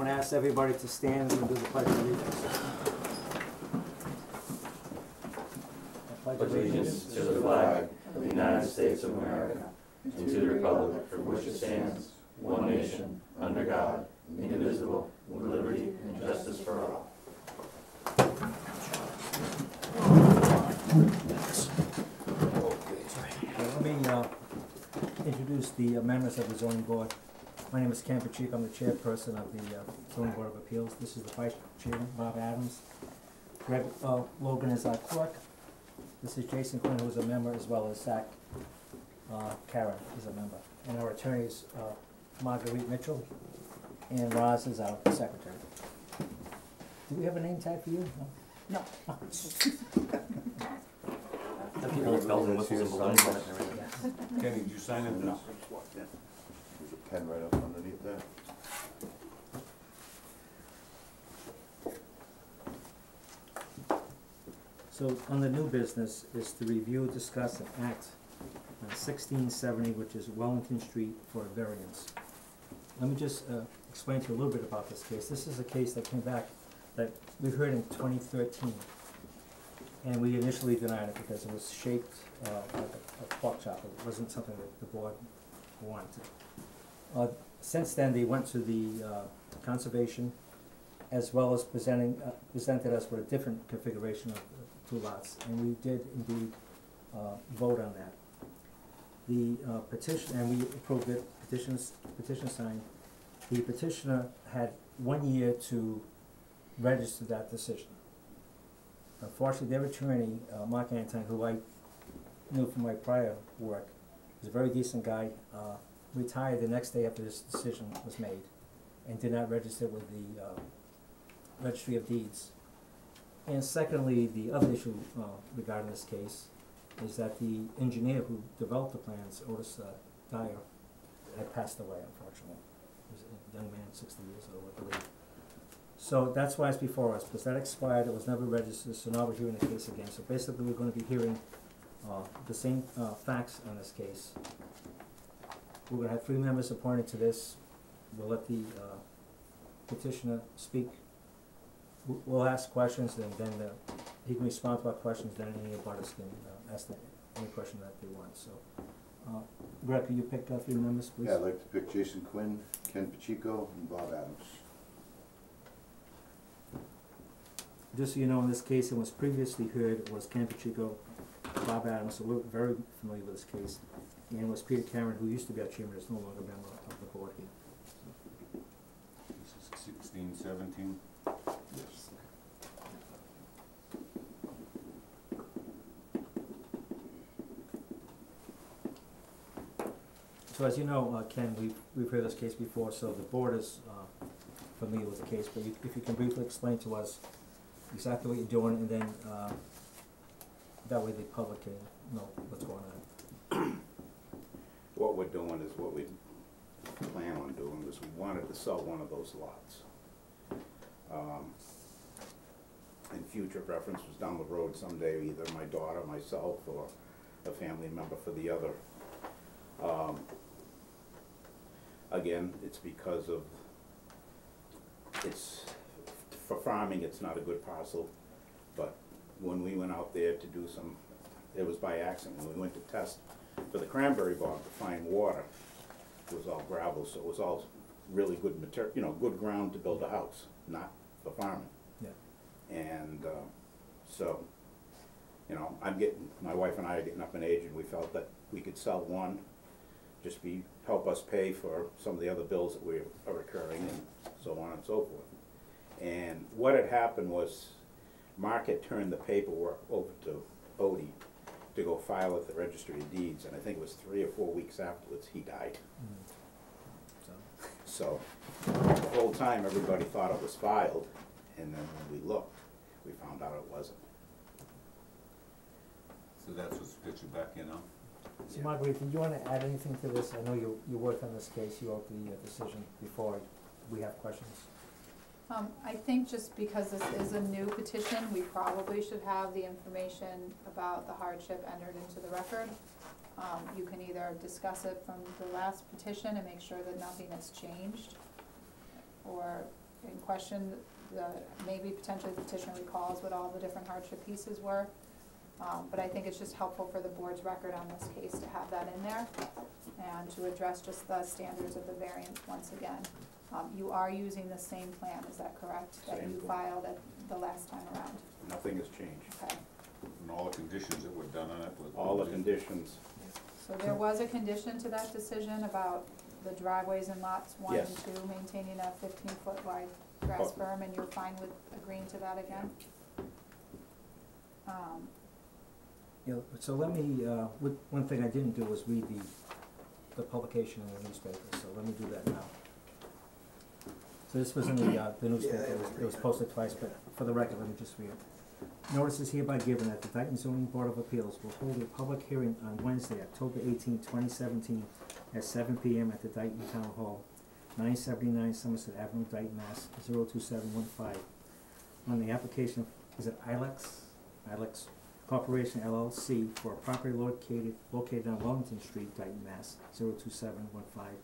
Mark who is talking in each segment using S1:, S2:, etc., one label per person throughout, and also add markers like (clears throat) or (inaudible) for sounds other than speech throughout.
S1: Gonna ask everybody to stand and do the pledge of allegiance.
S2: Pledge allegiance to the flag of the United States of America and to the republic for which it stands, one nation, under God, indivisible, with liberty and justice for all.
S1: Let me, uh, introduce the uh, members of the zoning board. My name is Ken Pacheco, I'm the chairperson of the uh, zoning board of appeals. This is the vice chairman, Bob Adams. Greg, uh, Logan is our clerk. This is Jason Quinn, who is a member, as well as Zach, uh, Karen is a member. And our attorney is, uh, Marguerite Mitchell, and Roz is our secretary. Do we have a name tag for you? No?
S3: No.
S2: Have people with bells and whistles and balloons on it and everything.
S1: Yes.
S4: Kenny, did you sign it?
S3: No.
S5: Pen right up underneath there.
S1: So on the new business is to review, discuss, and act on sixteen seventy, which is Wellington Street for a variance. Let me just uh, explain to you a little bit about this case. This is a case that came back, that we heard in twenty thirteen. And we initially denied it because it was shaped uh, like a- a pork chop. It wasn't something that the board wanted. Uh, Since then, they went to the uh, conservation as well as presenting, uh, presented us with a different configuration of uh, two lots, and we did indeed, uh, vote on that. The, uh, petition, and we approved it, petitions, petition signed. The petitioner had one year to register that decision. Unfortunately, their attorney, Mark Antine, who I knew from my prior work, was a very decent guy, retired the next day after this decision was made, and did not register with the, uh, registry of deeds. And secondly, the other issue uh, regarding this case is that the engineer who developed the plans, Otis uh, Dyer, had passed away unfortunately. He was a young man, sixty years old, I believe. So that's why it's before us, because that expired, it was never registered, so now we're hearing the case again. So basically, we're gonna be hearing uh, the same uh, facts on this case. We're gonna have three members appointed to this. We'll let the uh, petitioner speak w- we'll ask questions and then uh, he can respond to our questions, then any of us can uh, ask the- any question that they want, so. uh, Greg, can you pick uh, three members, please?
S5: Yeah, I'd like to pick Jason Quinn, Ken Pacheco, and Bob Adams.
S1: Just so you know, in this case, it was previously heard was Ken Pacheco, Bob Adams, so we're very familiar with this case. And was Peter Cameron, who used to be our chairman, is no longer a member of the board here.
S4: This is sixteen, seventeen.
S5: Yes.
S1: So as you know, uh, Ken, we've, we've heard this case before, so the board is, uh, familiar with the case, but you, if you can briefly explain to us exactly what you're doing, and then, uh, that way the public can know what's going on. (clears throat)
S3: What we're doing is what we plan on doing, is we wanted to sell one of those lots. Um, And future preference was down the road someday, either my daughter, myself, or a family member for the other. Um, Again, it's because of, it's, for farming, it's not a good parcel, but when we went out there to do some, it was by accident, when we went to test for the cranberry bog to find water, it was all gravel, so it was all really good material, you know, good ground to build a house, not for farming.
S1: Yeah.
S3: And, uh, so, you know, I'm getting, my wife and I are getting up in age, and we felt that we could sell one, just be, help us pay for some of the other bills that we are recurring, and so on and so forth. And what had happened was, Mark had turned the paperwork over to Odie file at the registry of deeds, and I think it was three or four weeks afterwards, he died.
S1: So,
S3: So, the whole time, everybody thought it was filed, and then when we looked, we found out it wasn't.
S4: So that's what's put you back in on?
S1: so Marguerite, did you wanna add anything to this? I know you, you worked on this case, you wrote the uh, decision before, we have questions.
S6: Um, I think just because this is a new petition, we probably should have the information about the hardship entered into the record. Um, you can either discuss it from the last petition and make sure that nothing has changed, or in question, the, maybe potentially the petitioner recalls what all the different hardship pieces were. Um, but I think it's just helpful for the board's record on this case to have that in there and to address just the standards of the variance once again. Um, you are using the same plan, is that correct? That
S3: Same
S6: you
S3: plan.
S6: filed at the last time around,
S3: Nothing has changed.
S6: okay?
S4: And all the conditions that were done on it was.
S3: All the conditions,
S6: So there was a condition to that decision about the driveways and lots one and
S3: Yes.
S6: two maintaining a fifteen foot wide grass
S3: Oh.
S6: berm, and you're fine with agreeing to that again? Um,
S1: You know, so let me, uh, with, one thing I didn't do was read the, the publication in the newspaper, so let me do that now. So this was in the, uh, the newspaper, it was, it was posted twice, but for the record, let me just read it. Notice is hereby given that the Dighton zoning board of appeals will hold a public hearing on Wednesday, October 18, 2017, at seven P M at the Dighton Town Hall, nine seventy-nine Somerset Avenue, Dighton, Mass, 02715, on the application, is it Ilex? Ilex Corporation LLC for a property located, located on Wellington Street, Dighton, Mass, 02715,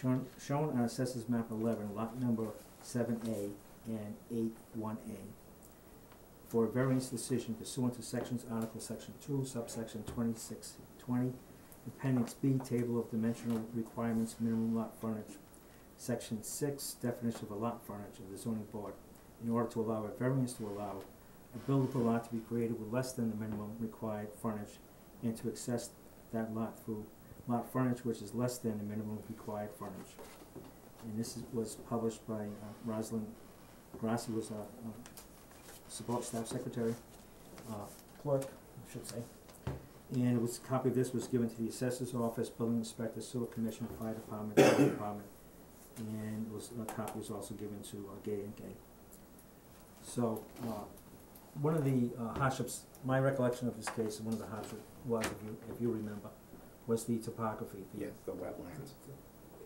S1: Shown, shown on assessors map eleven, lot number seven A and eight one A. For a variance decision pursuant to sections, article section two, subsection twenty-six twenty, appendix B, table of dimensional requirements, minimum lot frontage, section six, definition of a lot frontage of the zoning board, in order to allow a variance to allow a buildable lot to be created with less than the minimum required frontage, and to access that lot through lot frontage which is less than the minimum required frontage. And this is, was published by uh, Rosalind Grassi was, a, uh, support staff secretary, uh, clerk, I should say. And it was, a copy of this was given to the assessor's office, building inspector, sewer commission, fire department, department. And was, a copy was also given to, uh, Gay and Gay. So, uh, one of the uh, hardships, my recollection of this case, one of the hardships was, if you, if you remember, was the topography. the-
S3: yes, the wetlands.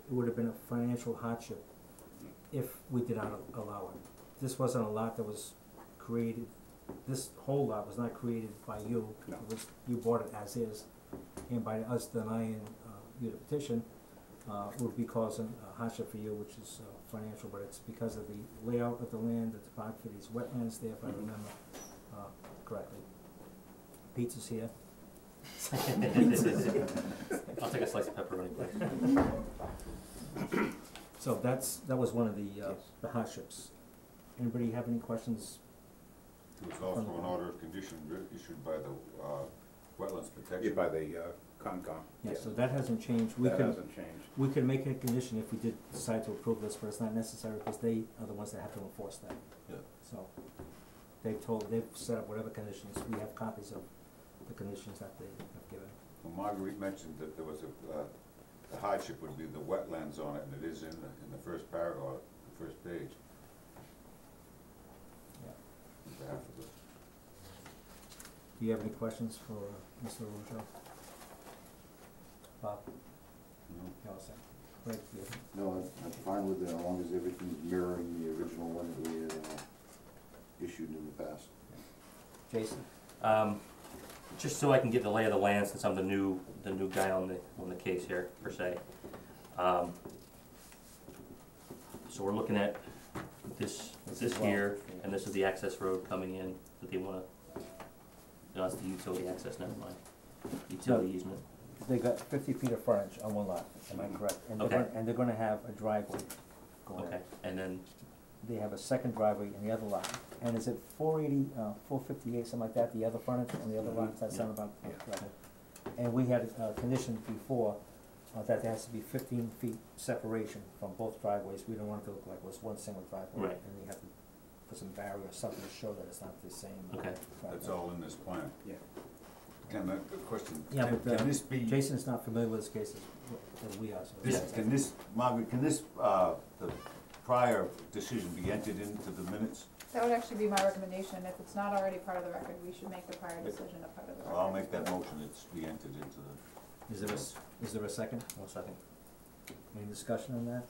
S1: It would have been a financial hardship if we did not allow it. This wasn't a lot that was created, this whole lot was not created by you.
S3: No.
S1: It was, you bought it as is, and by us denying, uh, you the petition, uh, would be causing a hardship for you, which is, uh, financial, but it's because of the layout of the land, the topography, these wetlands there, if I
S3: Mhm.
S1: remember, uh, correctly. Pizza's here. (laughs)
S2: I'll take a slice of pepperoni, please.
S1: So that's, that was one of the, uh,
S3: Yes.
S1: the hardships. Anybody have any questions?
S4: There was also an order of condition writ- issued by the, uh, Wetlands
S3: Yeah,
S4: Protection.
S3: by the, uh, Concom,
S1: Yeah,
S3: yeah,
S1: so that hasn't changed. We
S3: that
S1: could,
S3: hasn't changed.
S1: we could make it a condition if we did decide to approve this, but it's not necessary because they are the ones that have to enforce that.
S2: Yeah.
S1: So, they've told, they've set up whatever conditions, we have copies of the conditions that they have given.
S4: Well, Marguerite mentioned that there was a, uh, the hardship would be the wetlands on it, and it is in the, in the first paragraph, the first page.
S1: Yeah.
S4: On behalf of the
S1: Do you have any questions for uh, Mr. Rujo? Bob,
S4: No.
S1: you all set? Greg, you?
S5: No, I'm, I'm fine with it, as long as everything's mirroring the original one that we had, uh, issued in the past.
S1: Jason?
S2: Um, just so I can get the lay of the land, since I'm the new, the new guy on the, on the case here, per se. Um, so we're looking at this,
S1: This
S2: here, and this is the access road coming in that they wanna, no, that's the utility access, never mind. Utility easement,
S1: They got fifty feet of frontage on one lot, am I correct? And they're
S2: Okay.
S1: gonna, and they're gonna have a driveway going in.
S2: okay, and then,
S1: they have a second driveway in the other lot. And is it four eighty, uh, four fifty-eight, something like that, the other frontage on the other lot, does that sound about
S3: Yeah.
S1: correct? And we had, uh, conditioned before, uh, that there has to be fifteen feet separation from both driveways, we don't want it to look like it was one single driveway.
S2: Right.
S1: And you have to put some barrier or something to show that it's not the same. uh,
S2: Okay.
S4: That's
S1: driveway.
S4: all in this plan.
S3: Yeah.
S4: Ken, that, the question,
S1: Yeah,
S4: can,
S1: but, uh,
S4: can this be,
S1: Jason's not familiar with this case as, as we are, so.
S4: this, can this, Margaret, can this, uh, the prior decision be entered into the minutes?
S6: that would actually be my recommendation, if it's not already part of the record, we should make the prior decision a part of the record.
S4: Well, I'll make that motion, it's be entered into the,
S1: Is there a, s- is there a second?
S2: one second.
S1: Any discussion on that?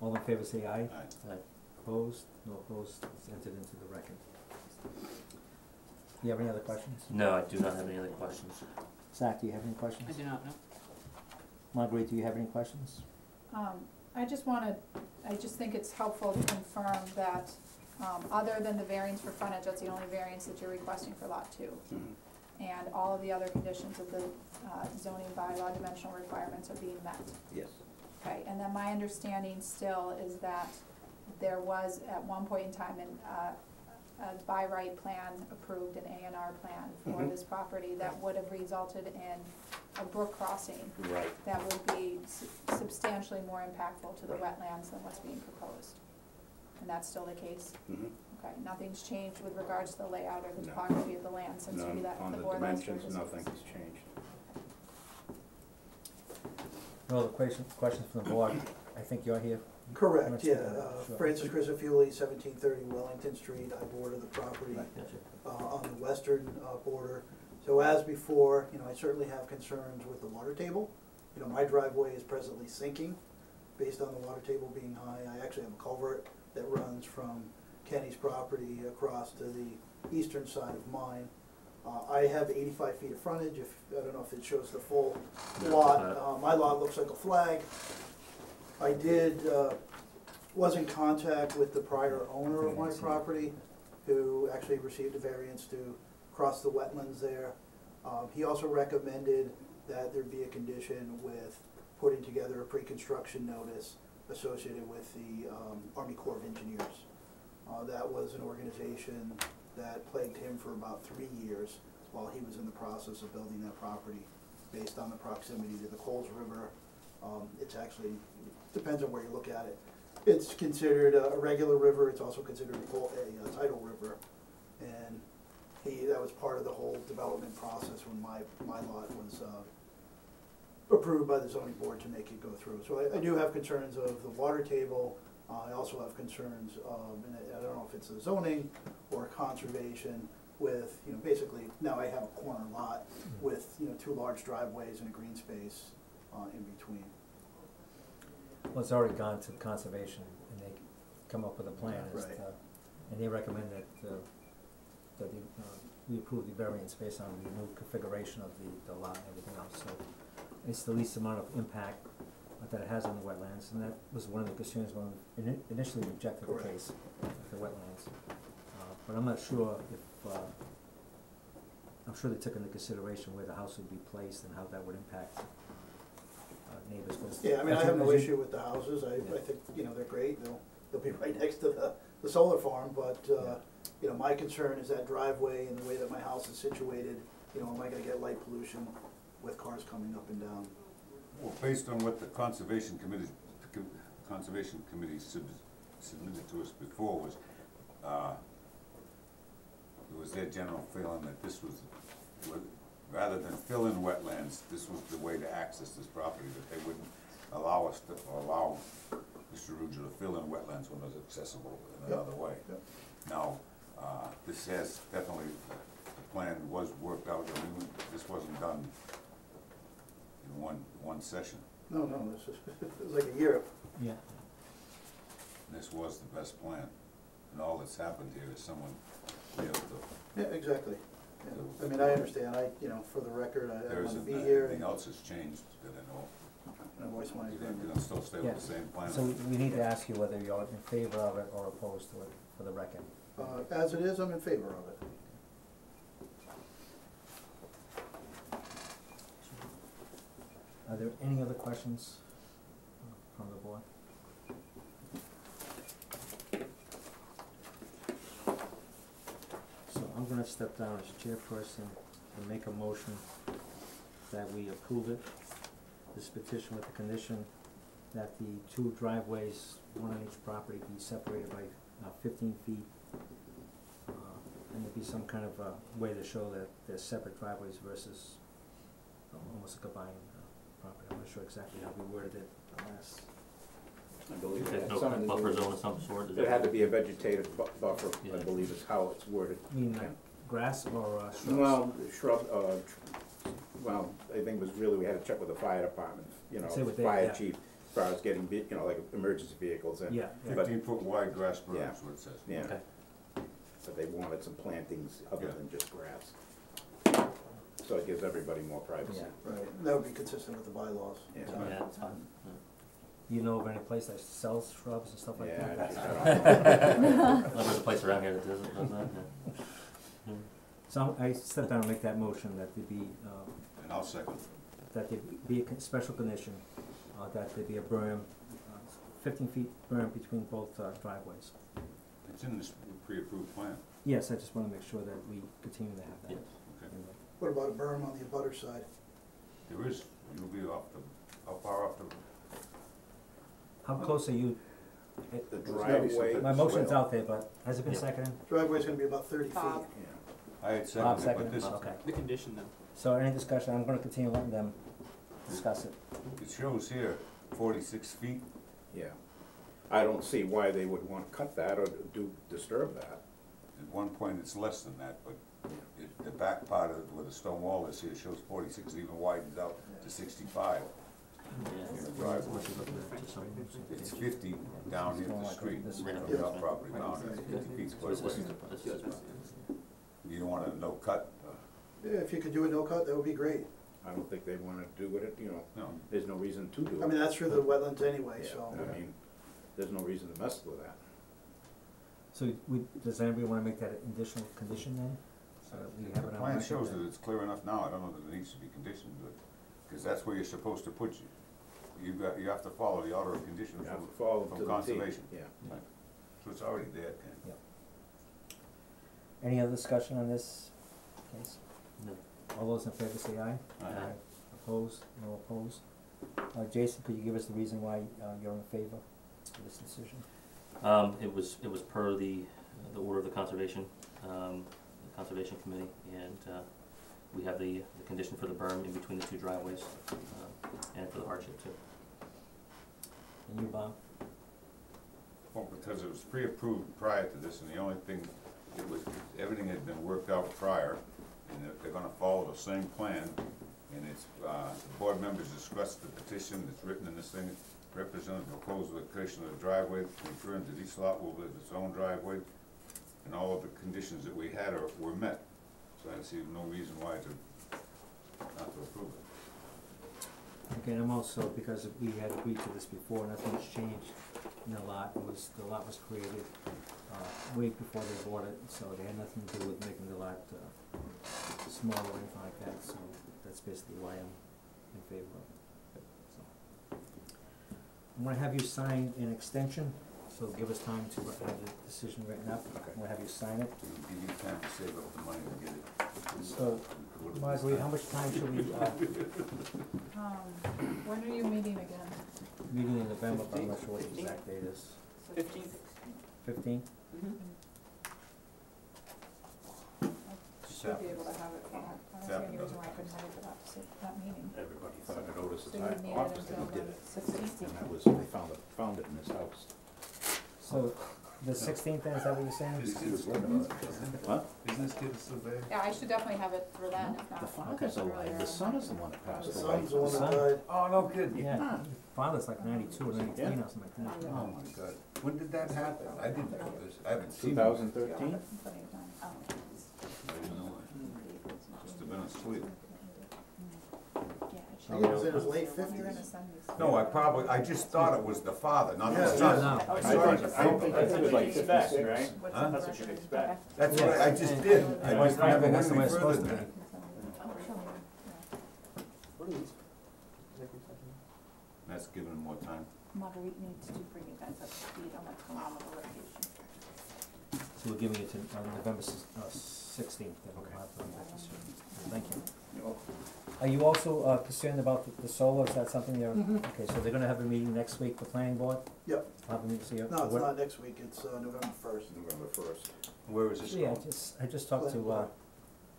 S1: All in favor say aye.
S4: Aye.
S2: Aye.
S1: Opposed? No opposed, it's entered into the record. Do you have any other questions?
S2: No, I do not have any other questions.
S1: Zach, do you have any questions?
S7: I do not know.
S1: Marguerite, do you have any questions?
S6: Um, I just wanna, I just think it's helpful to confirm that, um, other than the variance for frontage, that's the only variance that you're requesting for lot two.
S3: Mhm.
S6: And all of the other conditions of the, uh, zoning bylaw dimensional requirements are being met.
S3: Yes.
S6: Okay, and then my understanding still is that there was at one point in time an, uh, a by right plan approved, an A and R plan for
S3: Mhm.
S6: this property that would have resulted in a brook crossing
S3: Right.
S6: that would be su- substantially more impactful to the wetlands than what's being proposed. And that's still the case?
S3: Mhm.
S6: Okay, nothing's changed with regards to the layout or the
S3: No.
S6: topography of the land since we
S3: None,
S6: let
S3: on
S6: the
S3: the
S6: board last heard
S3: dimensions, nothing has changed.
S1: No other questions, questions from the board? I think you're here.
S7: Correct, yeah,
S1: do that,
S7: uh,
S1: sure.
S7: Francis Crisafulli, seventeen thirty Wellington Street, I border the property,
S1: Gotcha.
S7: uh, on the western, uh, border. So as before, you know, I certainly have concerns with the water table. You know, my driveway is presently sinking based on the water table being high. I actually have a culvert that runs from Kenny's property across to the eastern side of mine. Uh, I have eighty-five feet of frontage, if, I don't know if it shows the full lot, uh, my lot looks like a flag. I did, uh, was in contact with the prior owner of my property, who actually received a variance to cross the wetlands there. Um, he also recommended that there be a condition with putting together a pre-construction notice associated with the, um, Army Corps of Engineers. Uh, that was an organization that plagued him for about three years while he was in the process of building that property based on the proximity to the Coles River. Um, it's actually, depends on where you look at it. It's considered a, a regular river, it's also considered a, a, uh tidal river. And he, that was part of the whole development process when my, my lot was, uh, approved by the zoning board to make it go through. So I, I do have concerns of the water table, uh, I also have concerns, um, and I, I don't know if it's the zoning or conservation with, you know, basically, now I have a corner lot with, you know, two large driveways and a green space, uh, in between.
S1: Well, it's already gone to conservation and they come up with a plan as
S7: Right.
S1: to, and they recommend that, uh, that the, uh, we approve the variance based on the new configuration of the, the lot and everything else, so it's the least amount of impact that it has on the wetlands, and that was one of the concerns when we ini- initially rejected the
S7: Correct.
S1: case, the wetlands. Uh, but I'm not sure if, uh, I'm sure they took into consideration where the house would be placed and how that would impact, neighbors, 'cause
S7: Yeah, I mean, I have no issue with the houses, I,
S1: Yeah.
S7: I think, you know, they're great, they'll, they'll be (laughs) right next to the, the solar farm, but,
S1: Yeah.
S7: uh, you know, my concern is that driveway and the way that my house is situated, you know, am I gonna get light pollution with cars coming up and down?
S4: Well, based on what the conservation committee, the com- conservation committee sub- submitted to us before was, uh, it was their general feeling that this was, wa- rather than fill in wetlands, this was the way to access this property, that they wouldn't allow us to, or allow Mr. Ruger to fill in wetlands when it was accessible in
S7: Yep,
S4: another way.
S7: yep.
S4: Now, uh, this has definitely, the plan was worked out, I mean, this wasn't done in one, one session.
S7: No, no, this is, (laughs) it was like a year,
S1: Yeah,
S4: This was the best plan, and all that's happened here is someone failed to,
S7: yeah, exactly. Yeah. I mean, I understand, I, you know, for the record, I, I
S4: there
S7: wanna
S4: isn't,
S7: be here
S4: anything
S7: and
S4: else has changed that I know.
S7: and voice my
S4: of. You're
S7: opinion.
S4: gonna still stay with the same plan.
S1: so we, we need to ask you whether you're in favor of it or opposed to it, for the record.
S7: Uh, as it is, I'm in favor of it.
S1: Are there any other questions from the board? I'm gonna step down as chairperson and make a motion that we approve it, this petition with the condition that the two driveways, one on each property, be separated by uh, fifteen feet. Uh, and there be some kind of uh way to show that they're separate driveways versus uh, almost a combined property. I'm not sure exactly how we worded it last.
S3: I believe it
S2: There's
S3: had
S2: no
S3: something to
S2: buffer
S3: do
S2: zone of
S3: with,
S2: some sort, is
S3: it had to be a vegetative bu- buffer, I
S2: Yeah.
S3: believe is how it's worded.
S1: I mean, like grass or uh, shrubs?
S3: Well, shrub, uh, tr- well, I think it was really, we had to check with the fire department, you know,
S1: Say what they-
S3: fire
S1: yeah.
S3: chief, as far as getting, ve- you know, like emergency vehicles in.
S1: Yeah, yeah,
S4: Fifteen foot wide grass berm
S3: Yeah.
S4: is what it says.
S3: Yeah,
S1: okay.
S3: but they wanted some plantings other
S4: Yeah.
S3: than just grass. So it gives everybody more privacy.
S1: Yeah.
S7: Right, and that would be consistent with the bylaws.
S3: Yeah.
S7: So-
S2: Yeah, it's fine, yeah.
S1: You know of any place that sells shrubs and stuff like
S3: Yeah,
S1: that?
S3: I just- (laughs)
S2: Well, There's a place around here that does, does that, yeah.
S1: So I'm- I step down and make that motion that there be, uh,
S4: And I'll second.
S1: that there be a con- special condition, uh, that there be a berm, uh, fifteen feet berm between both uh, driveways.
S4: It's in this pre-approved plan.
S1: Yes, I just wanna make sure that we continue to have that.
S2: Yes.
S4: Okay.
S1: in the-
S7: What about a berm on the abutter side?
S4: There is, you'll be off the, how far off the,
S1: How close are you,
S3: The
S4: It's
S3: driveway.
S1: my motion's
S3: swell.
S1: out there, but has it been
S2: Yeah.
S1: seconded?
S7: Driveway's gonna be about thirty feet.
S6: Bob.
S4: I had
S1: Bob
S4: seconded, but
S1: seconded,
S4: this,
S1: okay.
S8: The condition though.
S1: So any discussion, I'm gonna continue letting them discuss it.
S4: it shows here forty-six feet.
S3: Yeah. I don't see why they would wanna cut that or do, disturb that.
S4: At one point, it's less than that, but it, the back part of, where the stone wall is here shows forty-six, it even widens out to sixty-five.
S2: Yeah.
S4: in the driveway.
S2: What you looking at, just so-
S4: It's fifty down here at the street,
S1: This
S2: way.
S4: property boundary, it's fifty feet
S2: So this
S4: square.
S2: is,
S4: You don't want a no cut, uh,
S7: Yeah, if you could do a no cut, that would be great.
S3: I don't think they wanna do it, you know,
S4: no.
S3: there's no reason to do it.
S7: I mean, that's through the wetlands anyway,
S3: Yeah,
S7: so.
S3: I mean, there's no reason to mess with that.
S1: So we, does anybody wanna make that an additional condition then? So that we
S4: The
S1: have it on
S4: plan
S1: record
S4: shows
S1: that-
S4: that it's clear enough now, I don't know that it needs to be conditioned, but, cause that's where you're supposed to put you. You got, you have to follow the order of conditions
S3: You have
S4: from,
S3: to follow
S4: from
S3: to the T.
S4: conservation.
S3: Yeah.
S4: so it's already there, Ken.
S1: Any other discussion on this case?
S2: No.
S1: All those in favor say aye.
S2: Aye.
S1: Opposed, no opposed. Uh, Jason, could you give us the reason why, uh, you're in favor of this decision?
S2: Um, it was, it was per the, the order of the conservation, um, the conservation committee, and, uh, we have the, the condition for the berm in between the two driveways, uh, and for the hardship too.
S1: And you, Bob?
S4: Well, because it was pre-approved prior to this, and the only thing, it was, everything had been worked out prior, and they're, they're gonna follow the same plan, and it's, uh, the board members discussed the petition, that's written in this thing, representative proposed location of the driveway, confirmed that each lot will have its own driveway, and all of the conditions that we had are, were met, so I see no reason why to, not to approve it.
S1: Okay, I'm also, because we had agreed to this before, nothing's changed in the lot, it was, the lot was created, uh, way before they bought it, so they had nothing to do with making the lot, uh, smaller or anything like that, so that's basically why I'm in favor of it, so. I'm gonna have you sign an extension, so give us time to have the decision written up,
S4: Okay.
S1: I'm gonna have you sign it.
S4: To give you time to save up the money to get it.
S1: So, Marguerite, how much time should we, uh,
S6: Um, when are you meeting again?
S1: meeting in November, but I'm not sure what the exact date is,
S8: Fifteenth.
S1: fifteen?
S6: Should be able to have it for that, I don't see any reason why I couldn't have it for that, that meeting.
S3: Everybody thought I noticed
S6: So
S3: the
S6: you
S3: time
S6: need it
S3: office that
S6: until
S3: he did
S6: the
S3: it.
S6: sixteenth?
S3: And that was, they found it, found it in his house.
S1: So, the sixteenth is that what you're saying?
S3: What?
S4: Isn't this kid a surveyor?
S6: Yeah, I should definitely have it for then, if not.
S3: The father's alive, the son is the one that
S7: The
S3: passed away.
S7: son's the one that died.
S4: Oh, no kidding.
S1: Yeah, father's like ninety-two or nineteen or something like that.
S4: Oh, my God. When did that happen? I didn't know this. I haven't
S3: Two
S4: seen it.
S3: thousand thirteen?
S6: Plenty of time.
S4: I didn't know it. Must have been asleep.
S7: I think was in his late fifties.
S4: No, I probably, I just thought it was the father, not the
S7: Yeah,
S4: son. I
S3: I think,
S4: it.
S3: I don't think it was like
S8: Expect,
S3: fifty-six.
S8: right?
S1: Huh?
S8: That's what you'd expect.
S4: That's what I just did. I
S1: Well,
S4: just
S1: right,
S4: never
S1: but
S4: went
S1: that's the way
S4: any further than
S1: be.
S4: that.
S8: What are these? Executive session?
S4: That's giving him more time.
S6: Marguerite needs to bring you guys up to speed on what's going on with the litigation.
S1: So we're giving it to, uh, November sixteenth, then we'll have, that decision. Thank you. Are you also, uh, concerned about the, the solar, is that something you're,
S7: Mhm.
S1: okay, so they're gonna have a meeting next week, the planning board?
S7: Yep.
S1: Have a meeting, so you're.
S7: No, it's
S1: what-
S7: not next week, it's uh, November first.
S3: November first.
S4: Where is this
S1: Yeah, I
S4: going?
S1: just, I just talked to, uh,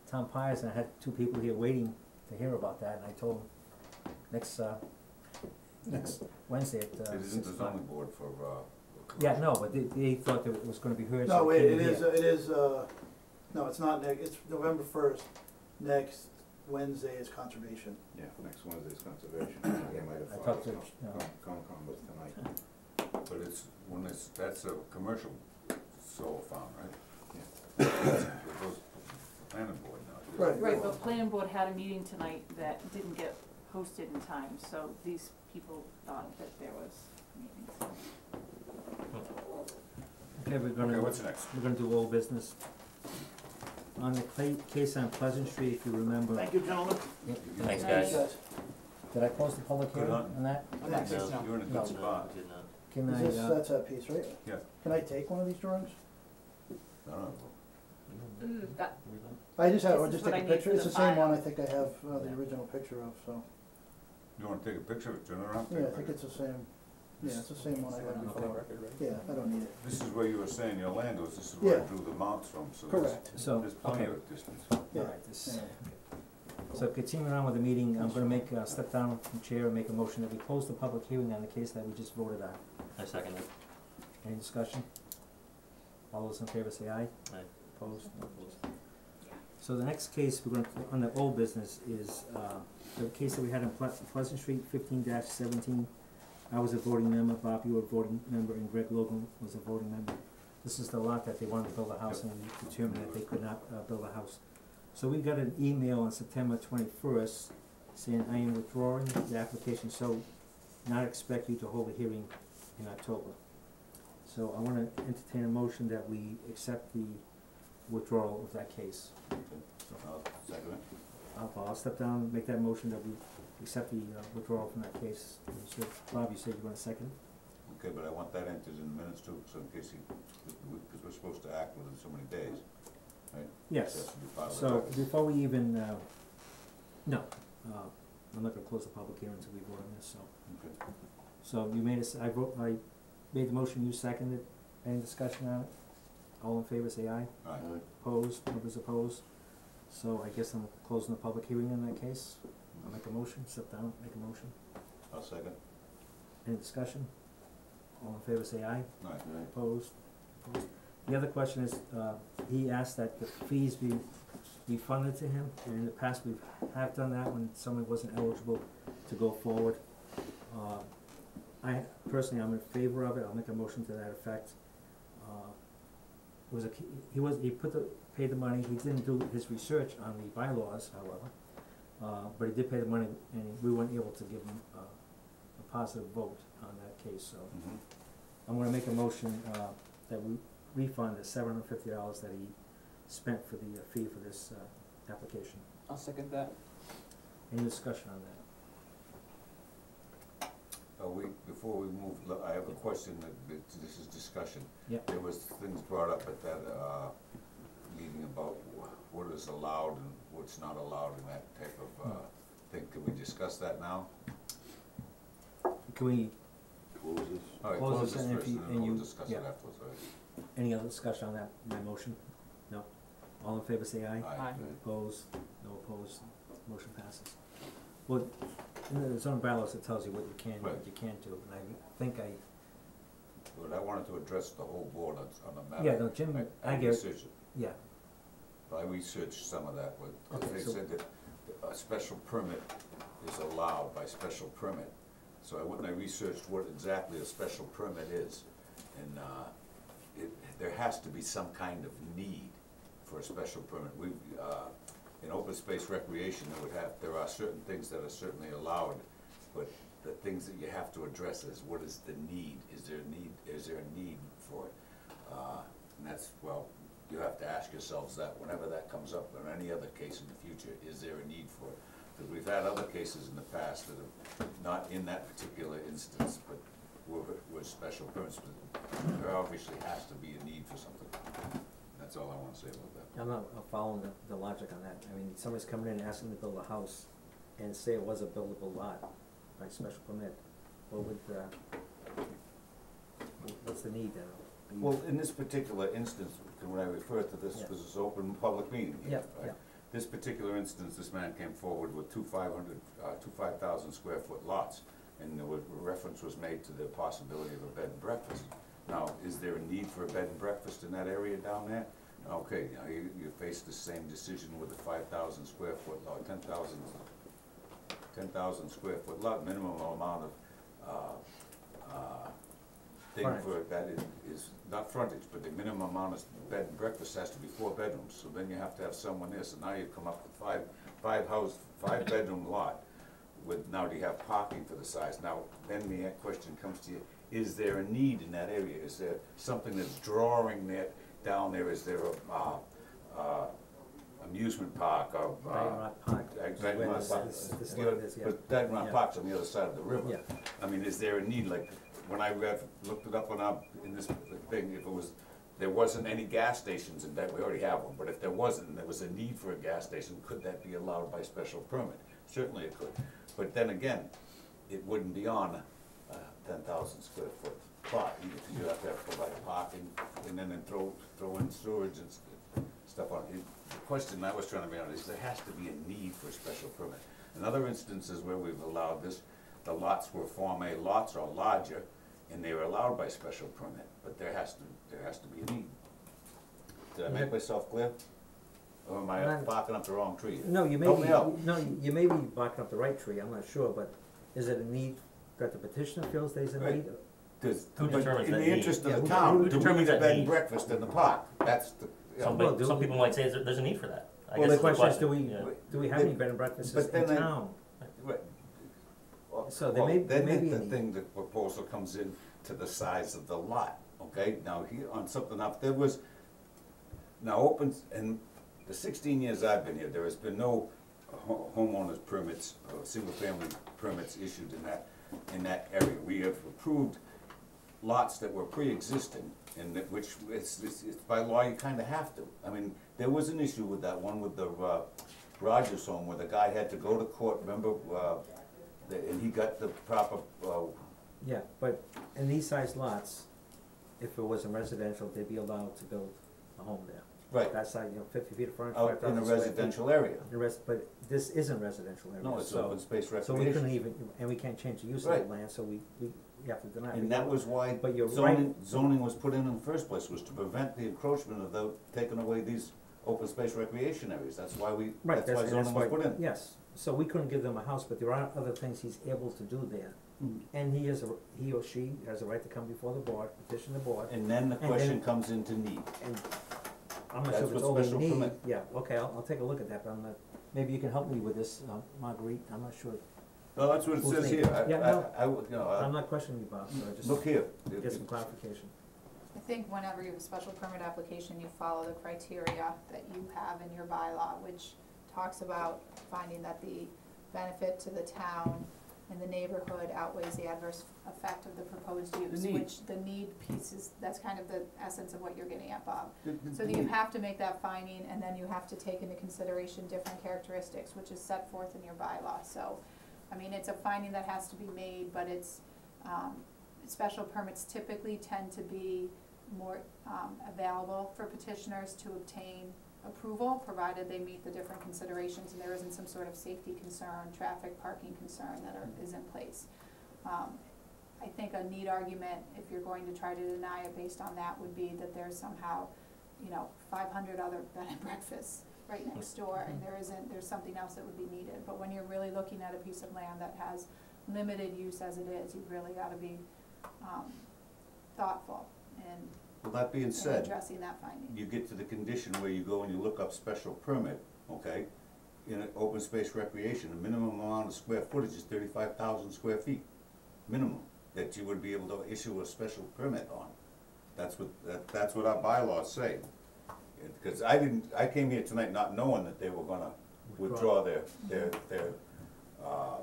S1: Tom Pires, and I had two people here waiting to hear about that, and I told them, next, uh, next Wednesday at, uh,
S4: It isn't
S1: six
S4: the
S1: o'clock.
S4: zoning board for, uh.
S1: Yeah, no, but they, they thought that it was gonna be heard,
S7: No,
S1: so
S7: wait,
S1: it
S7: it
S1: came
S7: is,
S1: here.
S7: it is, uh, no, it's not next, it's November first. Next Wednesday is conservation.
S3: Yeah, next Wednesday's conservation. (coughs) They might have
S1: I
S3: thought
S1: talked to,
S3: so.
S1: you know,
S3: Concom was tonight.
S4: But it's, when it's, that's a commercial solar farm, right?
S3: Yeah.
S4: It goes to planning board now.
S7: Right.
S9: Right, but planning board had a meeting tonight that didn't get posted in time, so these
S6: people thought that there was meetings.
S1: Okay, we're gonna.
S4: Okay, what's next?
S1: We're gonna do all business. On the cla- case on Pleasant Street, if you remember.
S7: Thank you, gentlemen.
S2: Thanks,
S6: Thanks,
S2: guys.
S1: Did I close the public hearing
S4: on.
S1: on that?
S8: I'm not
S7: Thanks.
S8: fixing
S2: No.
S4: You're in a
S1: No.
S4: good spot.
S2: Did not.
S1: Can I,
S7: this,
S1: uh,
S7: that's that piece, right?
S4: Yeah.
S7: Can I take one of these drawings?
S4: I don't know.
S6: Mm, that,
S7: I just have,
S6: This
S7: I'll
S6: is
S7: just
S6: what
S7: take
S6: I
S7: a
S6: need
S7: picture,
S6: for
S7: it's
S6: the
S7: the same
S6: file.
S7: one I think I have, uh, the
S1: Yeah.
S7: original picture of, so,
S4: You wanna take a picture of it, turn around? take
S7: yeah,
S4: a
S7: I think it's the same, yeah, it's the same one I had
S8: On the
S7: before.
S8: record, right?
S7: Yeah, I don't need it.
S4: This is where you were saying your land was, this is where I
S7: Yeah.
S4: drew the mounts from, so there's,
S7: Correct.
S1: So,
S4: there's plenty
S1: okay.
S4: of distance.
S7: Yeah.
S1: Alright, this,
S7: Yeah.
S1: so continuing on with the meeting, I'm gonna make, uh, step down from chair and make a motion that we close the public hearing on the case that we just voted on.
S2: I second it.
S1: Any discussion? All those in favor say aye.
S2: Aye.
S1: Opposed? No opposed. So the next case we're gonna, on the old business is, uh, the case that we had on Ple- Pleasant Street, fifteen seventeen. I was a voting member, Bob, you were a voting member, and Greg Logan was a voting member. This is the lot that they wanted to build a house and determined that they could not, uh, build a house. So we got an email on September twenty-first saying, I am withdrawing the application, so not expect you to hold a hearing in October. So I wanna entertain a motion that we accept the withdrawal of that case.
S4: I'll second it.
S1: I'll, I'll step down and make that motion that we accept the uh, withdrawal from that case. So, Bob, you said you want a second?
S4: Okay, but I want that entered in the minutes too, so in case he, because we're supposed to act within so many days, right?
S1: Yes.
S4: That should be part of the
S1: So
S4: record.
S1: before we even, uh, no, uh, I'm not gonna close the public hearing until we vote on this, so.
S4: Okay.
S1: So you made a, s- I vote, I made the motion, you seconded, any discussion on it? All in favor, say aye.
S4: All right.
S1: Opposed, nobody's opposed. So I guess I'm closing the public hearing in that case. I'll make a motion, sit down, make a motion.
S4: I'll second.
S1: Any discussion? All in favor, say aye.
S4: All right.
S1: Opposed? Opposed. The other question is, uh, he asked that the fees be refunded to him, and in the past, we have done that when someone wasn't eligible to go forward. Uh, I, personally, I'm in favor of it, I'll make a motion to that effect. Uh, It was a, he was, he put the, paid the money, he didn't do his research on the bylaws, however, uh, but he did pay the money, and we weren't able to give him, uh, a positive vote on that case, so.
S4: Mhm.
S1: I'm gonna make a motion, uh, that we refund the seven hundred and fifty dollars that he spent for the uh, fee for this, uh, application.
S8: I'll second that.
S1: Any discussion on that?
S4: Uh, we, before we move, look, I have a question that, that this is discussion.
S1: Yep.
S4: There was things brought up at that, uh, meeting about wh- what is allowed and what's not allowed in that type of, uh, thing. Can we discuss that now?
S1: Can we,
S5: What was this?
S4: All right,
S1: Close
S4: close
S1: this
S4: this
S1: and if
S4: first
S1: you-
S4: and
S1: and
S4: then we'll
S1: you-
S4: discuss it
S1: yeah.
S4: afterwards, all right?
S1: any other discussion on that, my motion? No? All in favor, say aye.
S4: Aye.
S8: Aye.
S1: Opposed? No opposed? Motion passes. Well, in the zoning bylaws, it tells you what you can, and what
S4: Right.
S1: you can't do, and I think I,
S4: But I wanted to address the whole board on, on the matter.
S1: yeah, no, Jim, I get, it.
S4: researched it.
S1: yeah,
S4: I researched some of that
S1: Okay,
S4: because they
S1: so-
S4: said that a special permit is allowed by special permit. So I went and I researched what exactly a special permit is. And, uh, it, there has to be some kind of need for a special permit. We, uh, in open space recreation, there would have, there are certain things that are certainly allowed, but the things that you have to address is what is the need? Is there a need, is there a need for it? Uh, and that's, well, you have to ask yourselves that whenever that comes up, or any other case in the future, is there a need for it? Because we've had other cases in the past that have, not in that particular instance, but were, were special permits, but there obviously has to be a need for something. That's all I wanna say about that.
S1: I'm not following the, the logic on that. I mean, somebody's coming in and asking to build a house and say it was a buildable lot by special permit. What would, uh, what's the need then?
S4: Well, in this particular instance, when I refer to this, because it's open public meeting here,
S1: Yeah,
S4: right?
S1: yeah.
S4: This particular instance, this man came forward with two five hundred, uh, two five thousand square foot lots, and there was, reference was made to the possibility of a bed and breakfast. Now, is there a need for a bed and breakfast in that area down there? Okay, now you, you face the same decision with a five thousand square foot lot, ten thousand, ten thousand square foot lot, minimum amount of, uh, uh, thing
S1: Frontage.
S4: for, that is, is not frontage, but the minimum amount of bed and breakfast has to be four bedrooms, so then you have to have someone there, so now you come up with five, five house, five bedroom lot with, now do you have parking for the size? Now, then the question comes to you, is there a need in that area? Is there something that's drawing that down there? Is there a, uh, uh, amusement park or? uh,
S1: Diamond Park.
S4: uh,
S1: where this-
S4: Park.
S1: this- this
S4: The
S1: land is, yeah.
S4: But Diamond
S1: Yeah.
S4: Park's on the other side of the river.
S1: Yeah.
S4: I mean, is there a need, like, when I read, looked it up on our, in this thing, if it was, there wasn't any gas stations in that, we already have one, but if there wasn't, and there was a need for a gas station, could that be allowed by special permit? Certainly it could, but then again, it wouldn't be on a ten thousand square foot plot, you you have to have provide parking, and then then throw, throw in storage and stuff on it. The question I was trying to on is, there has to be a need for a special permit. In other instances where we've allowed this, the lots were Form A lots or larger, and they were allowed by special permit, but there has to, there has to be a need. Did I make myself clear? Or am I
S1: Not-
S4: barking up the wrong tree?
S1: No, you may
S4: Help
S1: be,
S4: me out.
S1: no, you may be barking up the right tree, I'm not sure, but is it a need that the petitioner feels there's a
S4: Right.
S1: need?
S4: Does,
S2: Who
S4: but
S2: determines
S4: in
S2: that
S4: the
S2: need?
S4: interest
S1: Yeah,
S4: of the
S1: who-
S4: town,
S1: who
S4: do we
S2: determines
S4: need a
S2: that
S4: bed and
S2: need?
S4: breakfast in the park? That's the, you know,
S2: Somebody,
S1: Well, do
S2: some people might say there- there's a need for that. I
S1: Well,
S2: guess
S1: the
S2: is
S1: question is, do we,
S2: yeah.
S1: do we have any bed and breakfasts
S4: But then
S1: in
S4: I-
S1: town?
S4: Right. Well,
S1: So there
S4: well, then
S1: may
S4: the-
S1: be a
S4: the
S1: need.
S4: thing, the proposal comes in to the size of the lot, okay? Now, here, on something up, there was, now, open, in the sixteen years I've been here, there has been no ho- homeowners permits, or single-family permits issued in that, in that area. We have approved lots that were pre-existing, and that, which, it's, it's, it's by law, you kinda have to. I mean, there was an issue with that one with the, uh, Rogers home, where the guy had to go to court, remember, uh, and he got the proper, uh,
S1: Yeah, but in these size lots, if it wasn't residential, they'd be allowed to build a home there.
S4: right,
S1: That side, you know, fifty feet of frontage,
S4: out in a
S1: square feet.
S4: residential area.
S1: The rest, but this isn't residential area,
S4: No, it's
S1: so,
S4: open space
S1: so we couldn't
S4: recreation.
S1: even, and we can't change the use of
S4: Right.
S1: the land, so we, we, we have to deny it.
S4: And that was why
S1: But you're
S4: zoning, zoning was put in in the first place, was to prevent the encroachment of the, taking away these open space recreation areas. That's why we,
S1: Right,
S4: that's why
S1: and that's
S4: zoning was put in.
S1: Yes, so we couldn't give them a house, but there are other things he's able to do there.
S4: Mm.
S1: And he is, a he or she has a right to come before the board, petition the board,
S4: And then the
S1: And
S4: question comes into need.
S1: and I'm not
S4: That's
S1: sure if it's
S4: what
S1: only
S4: special
S1: need,
S4: permit-
S1: yeah, okay, I'll, I'll take a look at that, but I'm not, maybe you can help me with this, uh, Marguerite, I'm not sure.
S4: Well, that's what it
S1: Who's
S4: says here. I,
S1: Yeah,
S4: I,
S1: no.
S4: I would- you know,
S1: I'm
S4: I,
S1: not questioning you, Bob, so I just
S4: look here.
S1: get some clarification.
S6: I think whenever you have a special permit application, you follow the criteria that you have in your bylaw, which talks about finding that the benefit to the town and the neighborhood outweighs the adverse effect of the proposed use,
S4: need.
S6: which the need piece is, that's kind of the essence of what you're getting at, Bob.
S4: The- the-
S6: So
S4: the
S6: you have to make that finding, and then you have to take into consideration different characteristics, which is set forth in your bylaw, so, I mean, it's a finding that has to be made, but it's, um, special permits typically tend to be more, um, available for petitioners to obtain approval, provided they meet the different considerations, and there isn't some sort of safety concern, traffic, parking concern that are, is in place. Um, I think a neat argument, if you're going to try to deny it based on that, would be that there's somehow, you know, five hundred other (laughs) bed and breakfasts right next door, and there isn't, there's something else that would be needed. But when you're really looking at a piece of land that has limited use as it is, you really gotta be, um, thoughtful in,
S4: Well, that being
S6: in
S4: said,
S6: addressing that finding.
S4: you get to the condition where you go and you look up special permit, okay? In an open space recreation, the minimum amount of square footage is thirty-five thousand square feet, minimum, that you would be able to issue a special permit on. That's what, that, that's what our bylaws say. Because I didn't, I came here tonight not knowing that they were gonna withdraw their, their, their, uh,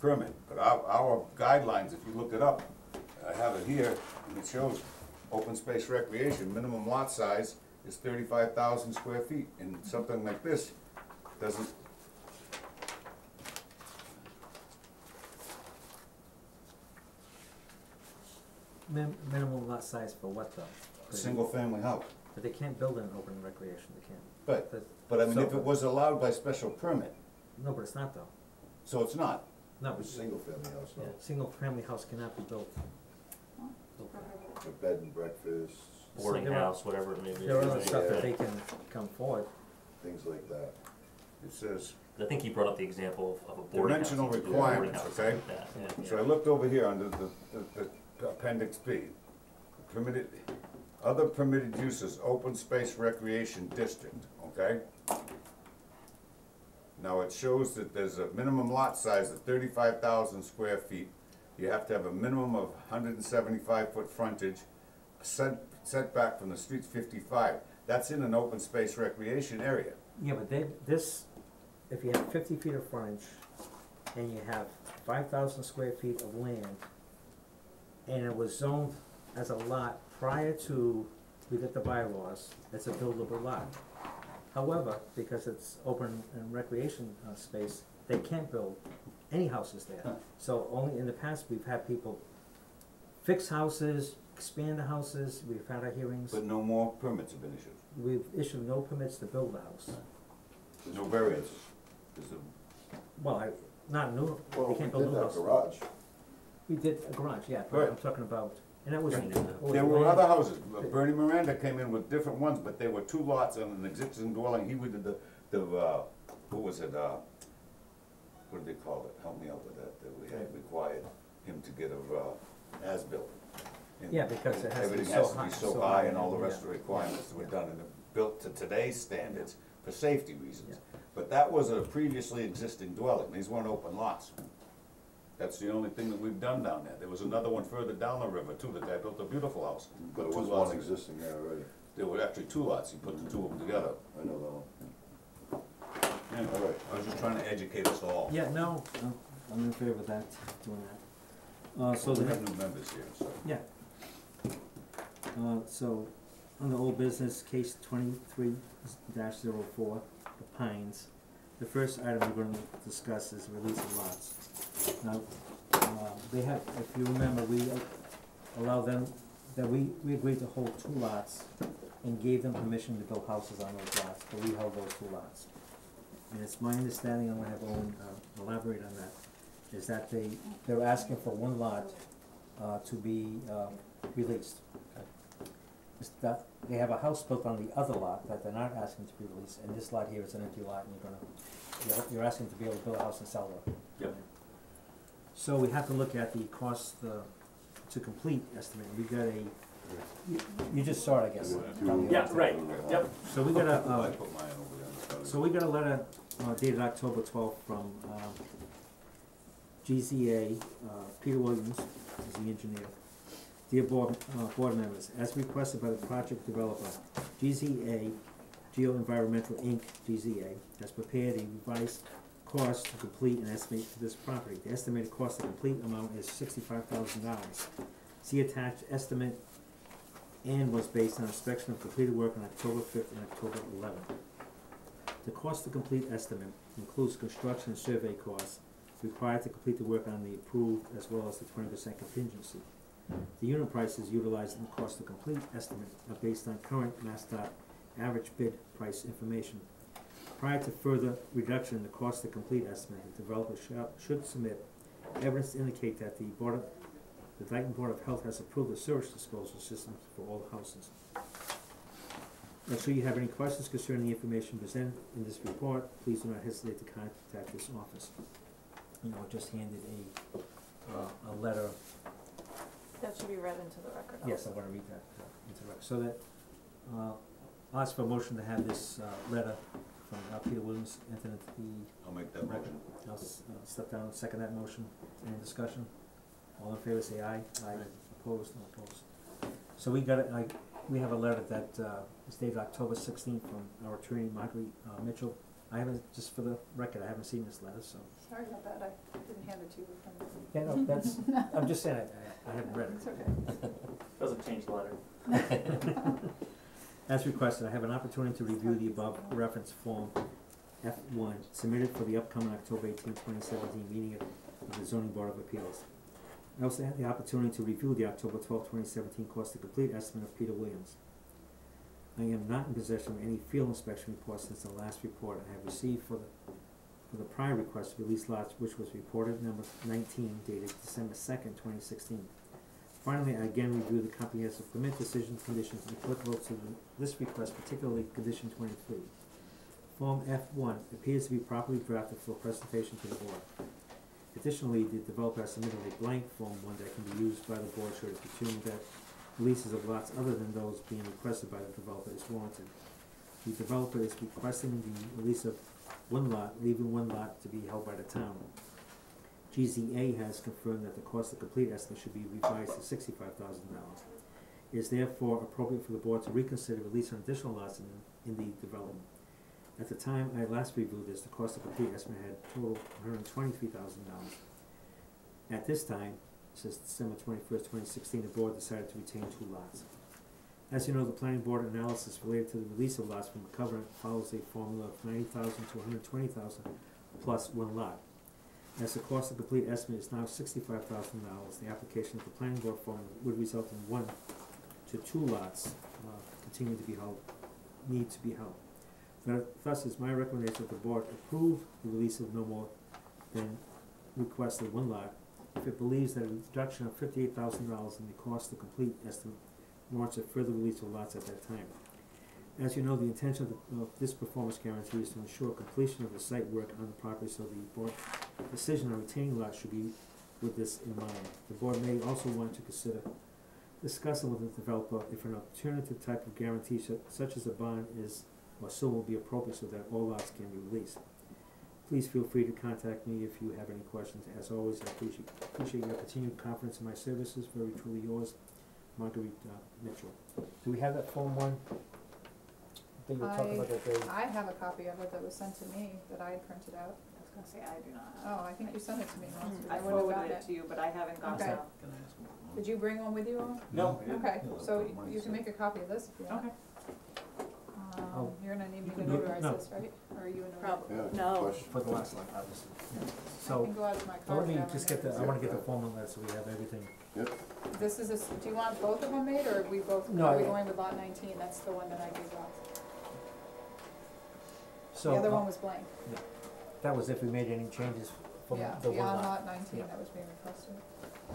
S4: permit. But our, our guidelines, if you look it up, I have it here, and it shows open space recreation, minimum lot size is thirty-five thousand square feet, and something like this doesn't.
S1: Min- minimum lot size for what though? 'Cause
S4: Single-family house.
S1: But they can't build an open recreation, they can't.
S4: But,
S1: That's-
S4: but I mean, if
S1: so-
S4: it was allowed by special permit,
S1: No, but it's not though,
S4: so it's not.
S1: no, it's
S5: A single family house,
S1: yeah,
S5: no.
S1: single family house cannot be built.
S5: A bed and breakfast,
S2: Boarding
S1: there
S2: house, whatever it may be.
S1: There are other stuff that they can come forward,
S5: things like that.
S4: It says,
S2: I think he brought up the example of, of a boarding house.
S4: Dimensional
S2: You a boarding
S4: requirements,
S2: house
S4: okay?
S2: like that, yeah.
S4: so I looked over here under the, the, the appendix B. Permitted, other permitted uses, open space recreation district, okay? Now, it shows that there's a minimum lot size of thirty-five thousand square feet. You have to have a minimum of hundred and seventy-five foot frontage, set, setback from the street's fifty-five. That's in an open space recreation area.
S1: Yeah, but they, this, if you have fifty feet of frontage and you have five thousand square feet of land, and it was zoned as a lot prior to, we get the bylaws, it's a buildable lot. However, because it's open and recreation, uh, space, they can't build any houses there. So only in the past, we've had people fix houses, expand the houses, we've had our hearings,
S4: But no more permits have been issued.
S1: we've issued no permits to build a house.
S4: There's no variances. There's a,
S1: Well, I, not new,
S5: Well,
S1: you
S5: we
S1: can't build
S5: did
S1: new
S5: that
S1: houses.
S5: garage.
S1: We did a garage, yeah, but I'm
S4: Right.
S1: talking about, and that was.
S2: Right.
S1: was
S4: There were
S1: land-
S4: other houses, Bernie Miranda came in with different ones, but there were two lots on an existing dwelling, he would, the, the, uh, what was it, uh, what did they call it, help me out with that, that we had required him to get a, uh, as-built. And
S1: Yeah, because it has to be
S4: Everything
S1: so
S4: has to
S1: high-
S4: be so high and all the rest of the requirements were
S1: Yeah.
S4: done and built to today's standards for safety reasons. But that was a previously existing dwelling, these weren't open lots. That's the only thing that we've done down there. There was another one further down the river too, that guy built a beautiful house.
S5: But it
S4: Two
S5: was
S4: lots.
S5: one existing there already,
S4: There were actually two lots, he put the two of them together.
S5: I know that one.
S4: Anyway,
S5: All right.
S4: I was just trying to educate us all.
S1: Yeah, no, no, I'm in favor of that, doing that. Uh, so
S4: We
S1: the,
S4: have new members here, so.
S1: yeah. Uh, so, on the old business, case twenty-three dash zero four, the Pines. The first item we're gonna discuss is release of lots. Now, uh, they have, if you remember, we allowed them, that we, we agreed to hold two lots and gave them permission to build houses on those lots, but we held those two lots. And it's my understanding, I'm gonna have Owen, uh, elaborate on that, is that they, they're asking for one lot, uh, to be, uh, released. It's that, they have a house built on the other lot that they're not asking to be released, and this lot here is an empty lot, and you're gonna, you're, you're asking to be able to build a house and sell it.
S2: Yep.
S1: So we have to look at the cost, uh, to complete estimate, we got a, you, you just saw it, I guess.
S8: Yeah, right, yep.
S1: So we got a,
S4: I
S1: uh,
S4: put mine over there.
S1: So we got a letter uh, dated October twelfth from, um, GZA, uh, Peter Williams, is the engineer. Dear board, uh, board members, as requested by the project developer, GZA, Geo Environmental Inc., GZA, has prepared a revised cost to complete an estimate for this property. The estimated cost to complete amount is sixty-five thousand dollars. See attached estimate and was based on inspection of completed work on October fifth and October eleventh. The cost to complete estimate includes construction and survey costs required to complete the work on the approved as well as the twenty percent contingency. The unit prices utilized in the cost to complete estimate are based on current MassDOT average bid price information. Prior to further reduction in the cost to complete estimate, the developer should submit evidence to indicate that the Board of, the Dighton Board of Health has approved the sewage disposal systems for all houses. And should you have any questions concerning the information presented in this report, please do not hesitate to contact this office. You know, just handed a, uh, a letter,
S6: That should be read into the record
S1: yes, I
S6: also.
S1: wanna read that uh, into the record, so that, uh, I'll ask for a motion to have this, uh, letter from, uh, Peter Williams entered into the
S4: I'll make that
S1: record.
S4: motion.
S1: I'll, s- uh, step down, second that motion, any discussion? All in favor, say aye, aye, opposed, no opposed. So we got, a- I, we have a letter that, uh, is dated October sixteenth from our attorney Marguerite, uh, Mitchell. I haven't, just for the record, I haven't seen this letter, so,
S6: Sorry about that, I didn't hand it to you
S1: yeah, no, that's, (laughs) I'm just saying, I, I- I haven't read it.
S6: It's okay. (laughs)
S8: Doesn't change the letter. (laughs)
S1: As requested, I have an opportunity to review the above reference form F one submitted for the upcoming October 18, 2017 meeting of the zoning board of appeals. I also had the opportunity to review the October 12, 2017 cost to complete estimate of Peter Williams. I am not in possession of any field inspection reports since the last report I have received for the, for the prior request to release lots, which was reported number nineteen dated December second, twenty sixteen. Finally, I again review the comprehensive permit decision conditions applicable to the- this request, particularly condition twenty-three. Form F one appears to be properly drafted for presentation to the board. Additionally, the developer has submitted a blank Form one that can be used by the board should it determine that releases of lots other than those being requested by the developer is warranted. The developer is requesting the release of one lot, leaving one lot to be held by the town. GZA has confirmed that the cost of complete estimate should be revised to sixty-five thousand dollars. It is therefore appropriate for the board to reconsider release on additional lots in, in the development. At the time I last reviewed this, the cost of complete estimate had totaled one hundred and twenty-three thousand dollars. At this time, since December twenty-first, twenty sixteen, the board decided to retain two lots. As you know, the planning board analysis related to the release of lots from the covenant follows a formula of ninety thousand to hundred twenty thousand plus one lot. As the cost of complete estimate is now sixty-five thousand dollars, the application of the planning board formula would result in one to two lots, uh, continue to be held, need to be held. Thus- it's my recommendation that the board approve the release of no more than requested one lot if it believes that a reduction of fifty-eight thousand dollars in the cost to complete estimate warrants a further release of lots at that time. As you know, the intention of, the- of this performance guarantee is to ensure completion of the site work on the property, so the board decision on retaining lots should be with this in mind. The board may also want to consider discussing with the developer if an alternative type of guarantee such as a bond is or so will be appropriate so that all lots can be released. Please feel free to contact me if you have any questions. As always, I appreciate, appreciate your continued confidence in my services. Very truly yours, Marguerite uh, Mitchell. Do we have that Form One? I think you were talking about that day.
S6: I have a copy of it that was sent to me that I had printed out.
S9: I was gonna say, I do not
S6: Oh, I think you sent it to me once, but
S9: I
S6: I wouldn't have
S9: forwarded
S6: gotten
S9: it to you, but I haven't got
S6: Okay.
S9: it.
S6: Did you bring one with you, Owen?
S8: No.
S6: Okay, so y- you can make a copy of this if you want.
S8: Okay.
S6: Um,
S1: Oh.
S6: you're gonna need me to
S1: No,
S6: notarize
S1: no.
S6: this, right? Or are you a notary?
S9: Probably,
S5: Yeah,
S9: no.
S5: question.
S1: For the last one, obviously.
S6: I
S1: So,
S6: go out to my
S1: well,
S6: car.
S1: let me
S6: and
S1: just get the, I wanna get the formal letter so we have everything.
S5: Yep,
S6: This is a, s- do you want both of them made, or are we both,
S1: No,
S6: are we
S1: I-
S6: going with lot nineteen? That's the one that I gave out.
S1: So,
S6: The other
S1: uh,
S6: one was blank.
S1: that was if we made any changes from
S6: Yeah,
S1: the one
S6: beyond
S1: lot.
S6: lot nineteen
S1: Yeah.
S6: that was being requested.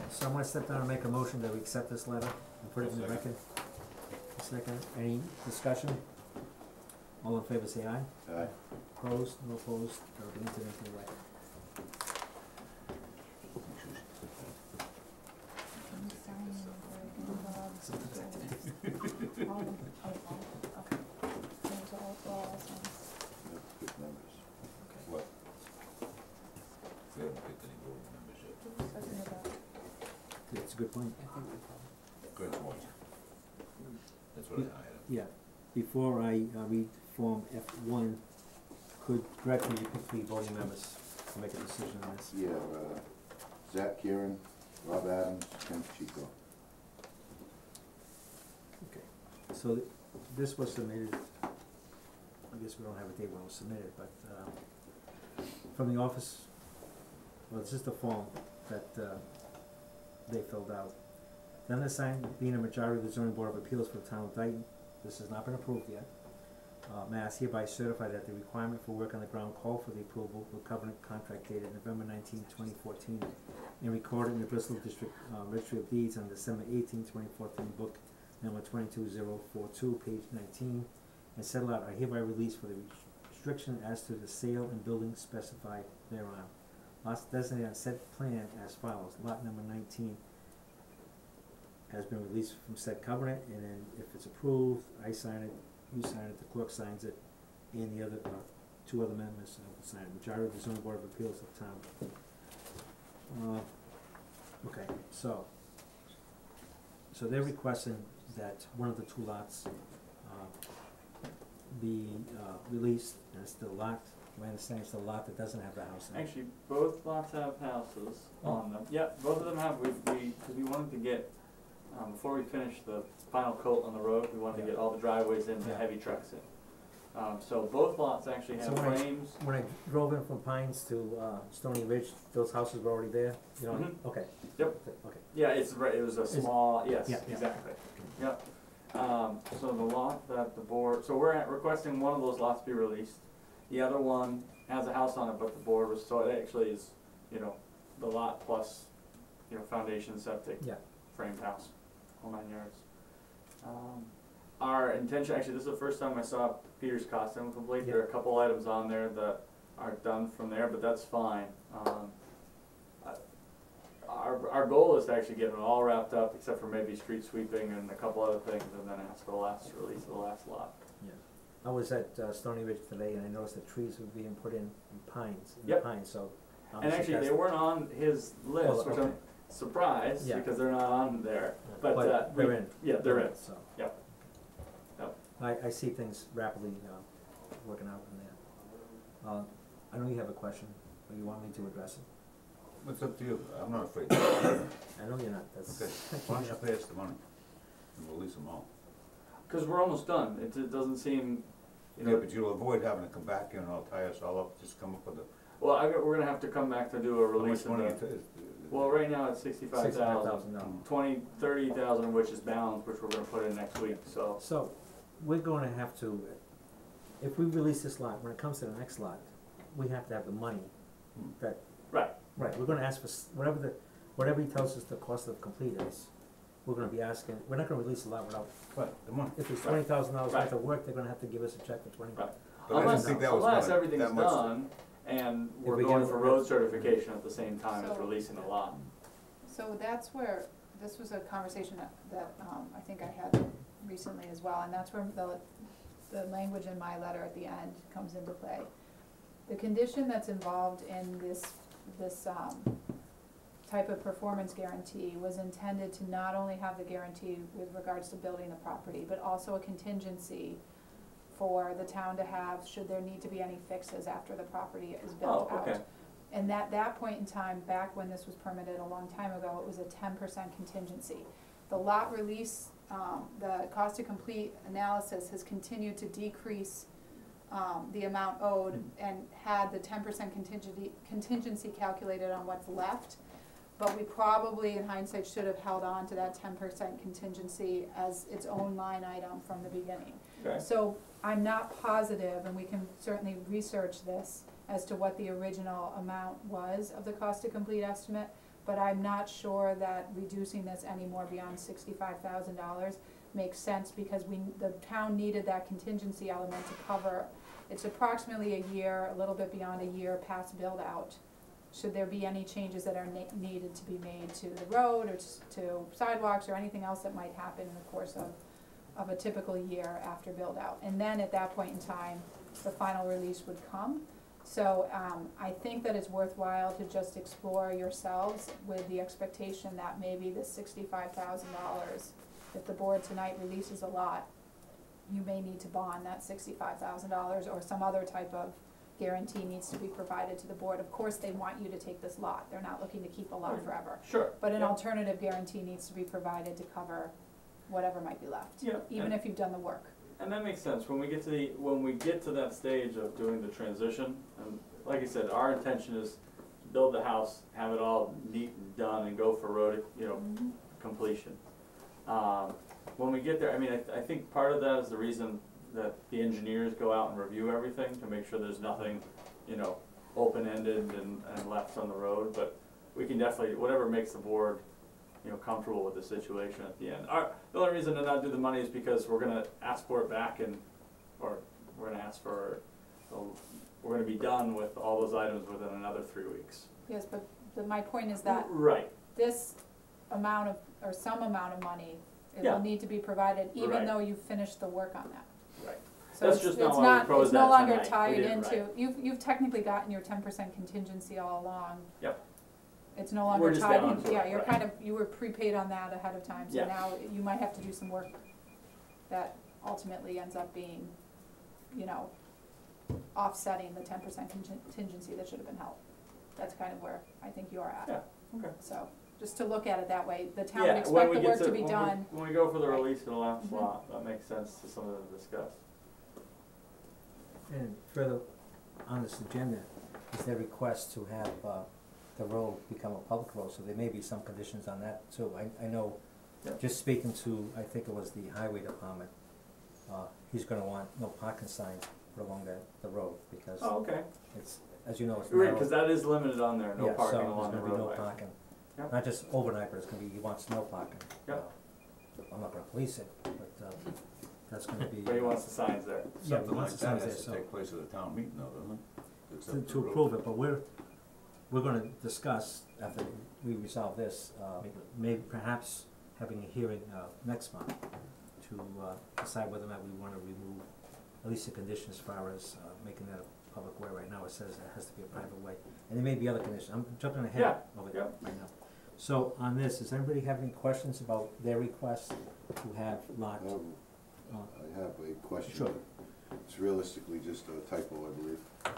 S1: So I'm gonna step down and make a motion that we accept this letter and put it in the record. Second, any discussion? All in favor say aye.
S5: aye.
S1: Opposed, no opposed, or we need to make the record.
S6: All of them. Oh, all, okay. Those are all, all all signed.
S5: Yep, good numbers.
S4: What?
S10: We haven't picked any board members yet.
S6: Second of that.
S1: It's a good point.
S10: Good point. That's what I had.
S1: Yeah, before I, uh, read Form F one, could Greg, can you pick the voting members to make a decision on this?
S5: Yeah, uh, Zach Kieran, Rob Adams, Ken Chico.
S1: Okay, so th- this was submitted, I guess we don't have a date when it was submitted, but, um, from the office, well, this is the form that, uh, they filled out. Then the sign, being a majority of the zoning board of appeals for the town of Dighton, this has not been approved yet. Uh, Mass hereby certify that the requirement for work on the ground call for the approval of covenant contract dated November 19, 2014, and recorded in the Bristol District, uh, Registry of Deeds on December 18, 2014, book number twenty-two zero four two, page nineteen, and settle out are hereby released for the restriction as to the sale and building specified thereon. Lots designated on said plan as follows, lot number nineteen has been released from said covenant, and then if it's approved, I sign it, you sign it, the clerk signs it, and the other, uh, two other members uh, will sign it, majority of the zoning board of appeals of town. Uh, okay, so, so they're requesting that one of the two lots, uh, be, uh, released, and it's the lot, my understanding it's the lot that doesn't have the house in it.
S8: Actually, both lots have houses
S1: Oh.
S8: on them. Yeah, both of them have, we, we, cause we wanted to get, um, before we finished the final coat on the road, we wanted to get all the driveways in, the
S1: Yeah.
S8: heavy trucks in. Um, so both lots actually
S1: So
S8: have
S1: when I-
S8: frames.
S1: When I drove in from Pines to, uh, Stony Ridge, those houses were already there, you know,
S8: Mhm.
S1: okay.
S8: Yep.
S1: Okay,
S8: Yeah, it's right, it was a
S1: Is-
S8: small, yes,
S1: Yeah, yeah.
S8: exactly, yep. Um, so the lot that the board, so we're at requesting one of those lots be released. The other one has a house on it, but the board was, so it actually is, you know, the lot plus, you know, foundation, septic,
S1: yeah,
S8: framed house, whole nine yards. Um, our intention, actually, this is the first time I saw Peter's costume complete, there are a couple items on there that aren't done from there, but that's fine. Um, I- our, our goal is to actually get it all wrapped up, except for maybe street sweeping and a couple other things, and then ask for the last release of the last lot.
S1: yeah. I was at uh, Stony Ridge today and I noticed that trees were being put in, in pines, in
S8: Yep.
S1: pines, so.
S8: And actually, they weren't on his list,
S1: Oh,
S8: which
S1: okay.
S8: I'm
S1: Yeah.
S8: because they're not on there, but, uh, we-
S1: they're in.
S8: yeah, they're in.
S1: So.
S8: Yep. Yep.
S1: I, I see things rapidly, uh, working out in there. Uh, I know you have a question, or you want me to address it?
S4: It's up to you, I'm not afraid. (coughs)
S1: I know you're not, that's.
S4: Okay, (laughs) why don't you pay us the money and release them all?
S8: Cause we're almost done, it, it doesn't seem, you
S4: Yeah,
S8: know,
S4: but you'll avoid having to come back here and I'll tie us all up, just come up with a,
S8: well, I, we're gonna have to come back to do a
S4: how
S8: release
S4: much
S8: of
S4: money
S8: the,
S4: it is.
S8: Well, right now it's sixty-five
S1: Sixty-five
S8: thousand.
S1: thousand dollars.
S8: Twenty, thirty thousand of which is balance, which we're gonna put in next week, so,
S1: So, we're gonna have to, if we release this lot, when it comes to the next lot, we have to have the money that.
S8: Right.
S1: Right, we're gonna ask for, s- whatever the, whatever he tells us the cost of complete is, we're gonna be asking, we're not gonna release a lot without,
S4: Right, the money.
S1: if it's
S8: Right.
S1: twenty thousand dollars
S8: Right.
S1: worth of work, they're gonna have to give us a check for twenty.
S8: Right.
S4: But I didn't
S8: unless,
S4: think that was
S8: unless
S4: gonna-
S8: everything's
S4: that much-
S8: done, and we're
S1: we
S8: going
S1: get-
S8: for road certification at the same time as
S6: So-
S8: releasing the lot.
S6: So that's where, this was a conversation that, that, um, I think I had recently as well, and that's where the, the language in my letter at the end comes into play. The condition that's involved in this, this, um, type of performance guarantee was intended to not only have the guarantee with regards to building the property, but also a contingency for the town to have, should there need to be any fixes after the property is built
S8: Oh,
S6: out.
S8: okay.
S6: And at that point in time, back when this was permitted a long time ago, it was a ten percent contingency. The lot release, um, the cost to complete analysis has continued to decrease, um, the amount owed and had the ten percent contingency, contingency calculated on what's left. But we probably, in hindsight, should have held on to that ten percent contingency as its own line item from the beginning.
S8: Okay.
S6: So I'm not positive, and we can certainly research this, as to what the original amount was of the cost to complete estimate, but I'm not sure that reducing this any more beyond sixty-five thousand dollars makes sense, because we, the town needed that contingency element to cover, it's approximately a year, a little bit beyond a year past build-out. Should there be any changes that are ne- needed to be made to the road, or to sidewalks, or anything else that might happen in the course of, of a typical year after build-out. And then at that point in time, the final release would come. So, um, I think that it's worthwhile to just explore yourselves with the expectation that maybe the sixty-five thousand dollars, if the board tonight releases a lot, you may need to bond that sixty-five thousand dollars or some other type of guarantee needs to be provided to the board. Of course, they want you to take this lot, they're not looking to keep a lot forever.
S8: Sure.
S6: But an
S8: yeah.
S6: alternative guarantee needs to be provided to cover whatever might be left,
S8: Yeah,
S6: even
S8: and-
S6: if you've done the work.
S8: And that makes sense, when we get to the, when we get to that stage of doing the transition, and like I said, our intention is to build the house, have it all neat and done and go for road, you know, completion. Um, when we get there, I mean, I, I think part of that is the reason that the engineers go out and review everything to make sure there's nothing, you know, open-ended and, and left on the road, but we can definitely, whatever makes the board, you know, comfortable with the situation at the end. Our, the only reason to not do the money is because we're gonna ask for it back and, or we're gonna ask for, so we're gonna be done with all those items within another three weeks.
S6: Yes, but the, my point is that
S8: Right,
S6: this amount of, or some amount of money, it
S8: Yeah.
S6: will need to be provided, even though you've finished the work on that. So
S8: That's
S6: it's,
S8: just
S6: it's
S8: not why we
S6: not,
S8: proposed
S6: it's no
S8: that
S6: longer
S8: tonight. We
S6: tied into,
S8: right.
S6: you've, you've technically gotten your ten percent contingency all along.
S8: Yep.
S6: It's no
S8: We're
S6: longer
S8: just
S6: tied
S8: down
S6: in,
S8: to
S6: yeah,
S8: it,
S6: you're
S8: right.
S6: kind of, you were prepaid on that ahead of time, so
S8: Yeah.
S6: now you might have to do some work that ultimately ends up being, you know, offsetting the ten percent contingency that should have been held. That's kind of where I think you're at.
S8: Yeah, okay.
S6: So, just to look at it that way, the town would
S8: Yeah, when
S6: expect
S8: we
S6: the
S8: get
S6: work
S8: to,
S6: to be
S8: when we,
S6: done,
S8: when we go for the
S6: Right.
S8: release of the last
S6: Mhm.
S8: lot, that makes sense to some of the discuss.
S1: And further on this agenda is their request to have, uh, the road become a public road, so there may be some conditions on that too. I, I know,
S8: Yep.
S1: just speaking to, I think it was the highway department, uh, he's gonna want no parking signs put along the, the road, because
S8: Oh, okay.
S1: it's, as you know, it's
S8: Right, cause that is limited on there, no parking along the
S1: there's gonna be
S8: roadway.
S1: no parking,
S8: Yep.
S1: not just overnight, but it's gonna be, he wants no parking.
S8: Yep.
S1: Uh, I'm not gonna police it, but, uh, that's gonna be.
S8: But he wants the signs there.
S1: Yeah, he
S4: Something like
S1: wants the
S4: that
S1: signs there,
S4: has to
S1: so-
S4: take place at a town meeting though, doesn't it?
S1: to,
S4: Except
S1: to
S4: the road.
S1: approve it, but we're, we're gonna discuss, after we resolve this, uh, maybe perhaps having a hearing, uh, next month to, uh, decide whether or not we wanna remove at least the condition as far as, uh, making that a public way, right now it says it has to be a private way. And there may be other conditions, I'm jumping ahead
S8: Yeah,
S1: of it
S8: yeah.
S1: right now. So on this, does anybody have any questions about their request to have lot,
S5: I have,
S1: uh,
S5: I have a question.
S1: Sure.
S5: It's realistically just a typo, I believe. Uh,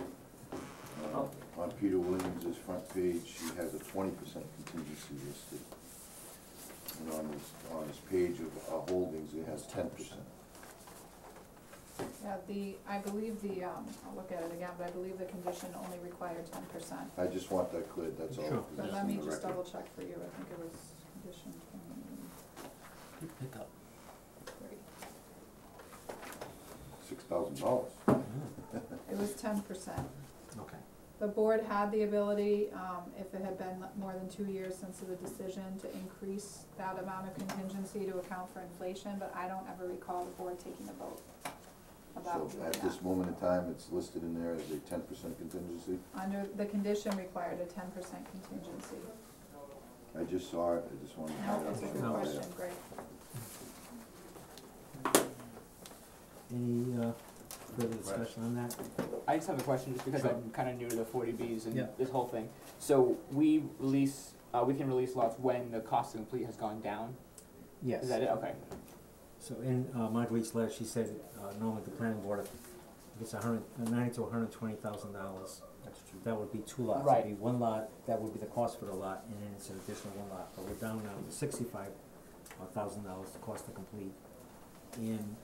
S8: Oh.
S5: On Peter Williams's front page, he has a twenty percent contingency listed. And on his, on his page of uh, holdings, it has ten percent.
S6: Yeah, the, I believe the, um, I'll look at it again, but I believe the condition only required ten percent.
S5: I just want that cleared, that's all.
S1: Sure.
S5: 'cause
S6: But
S5: it's
S6: let
S5: in
S6: me
S5: the
S6: just
S5: record.
S6: double check for you, I think it was condition twenty-three.
S2: Good pickup.
S5: Six thousand dollars.
S6: It was ten percent.
S1: okay.
S6: The board had the ability, um, if it had been more than two years since the decision, to increase that amount of contingency to account for inflation, but I don't ever recall the board taking a vote about
S5: So
S6: doing
S5: at
S6: that.
S5: this moment in time, it's listed in there as a ten percent contingency.
S6: Under, the condition required a ten percent contingency.
S5: I just saw it, I just wanted to.
S6: No,
S5: find out
S6: that's a good question, great.
S1: Any, uh, further discussion on that?
S11: I just have a question, just because
S1: Sure.
S11: I'm kinda new to the forty Bs and this whole thing. So we release, uh, we can release lots when the cost to complete has gone down?
S1: Yes.
S11: Is that it? Okay.
S1: So in uh, Marguerite's letter, she said, uh, normally the planning board, if it's a hundred, uh, to a hundred and twenty thousand dollars,
S10: That's true.
S1: that would be two lots.
S11: Right.
S1: It'd be one lot, that would be the cost for the lot, and then it's an additional one lot, but we're down now to sixty-five thousand dollars, the cost to complete. And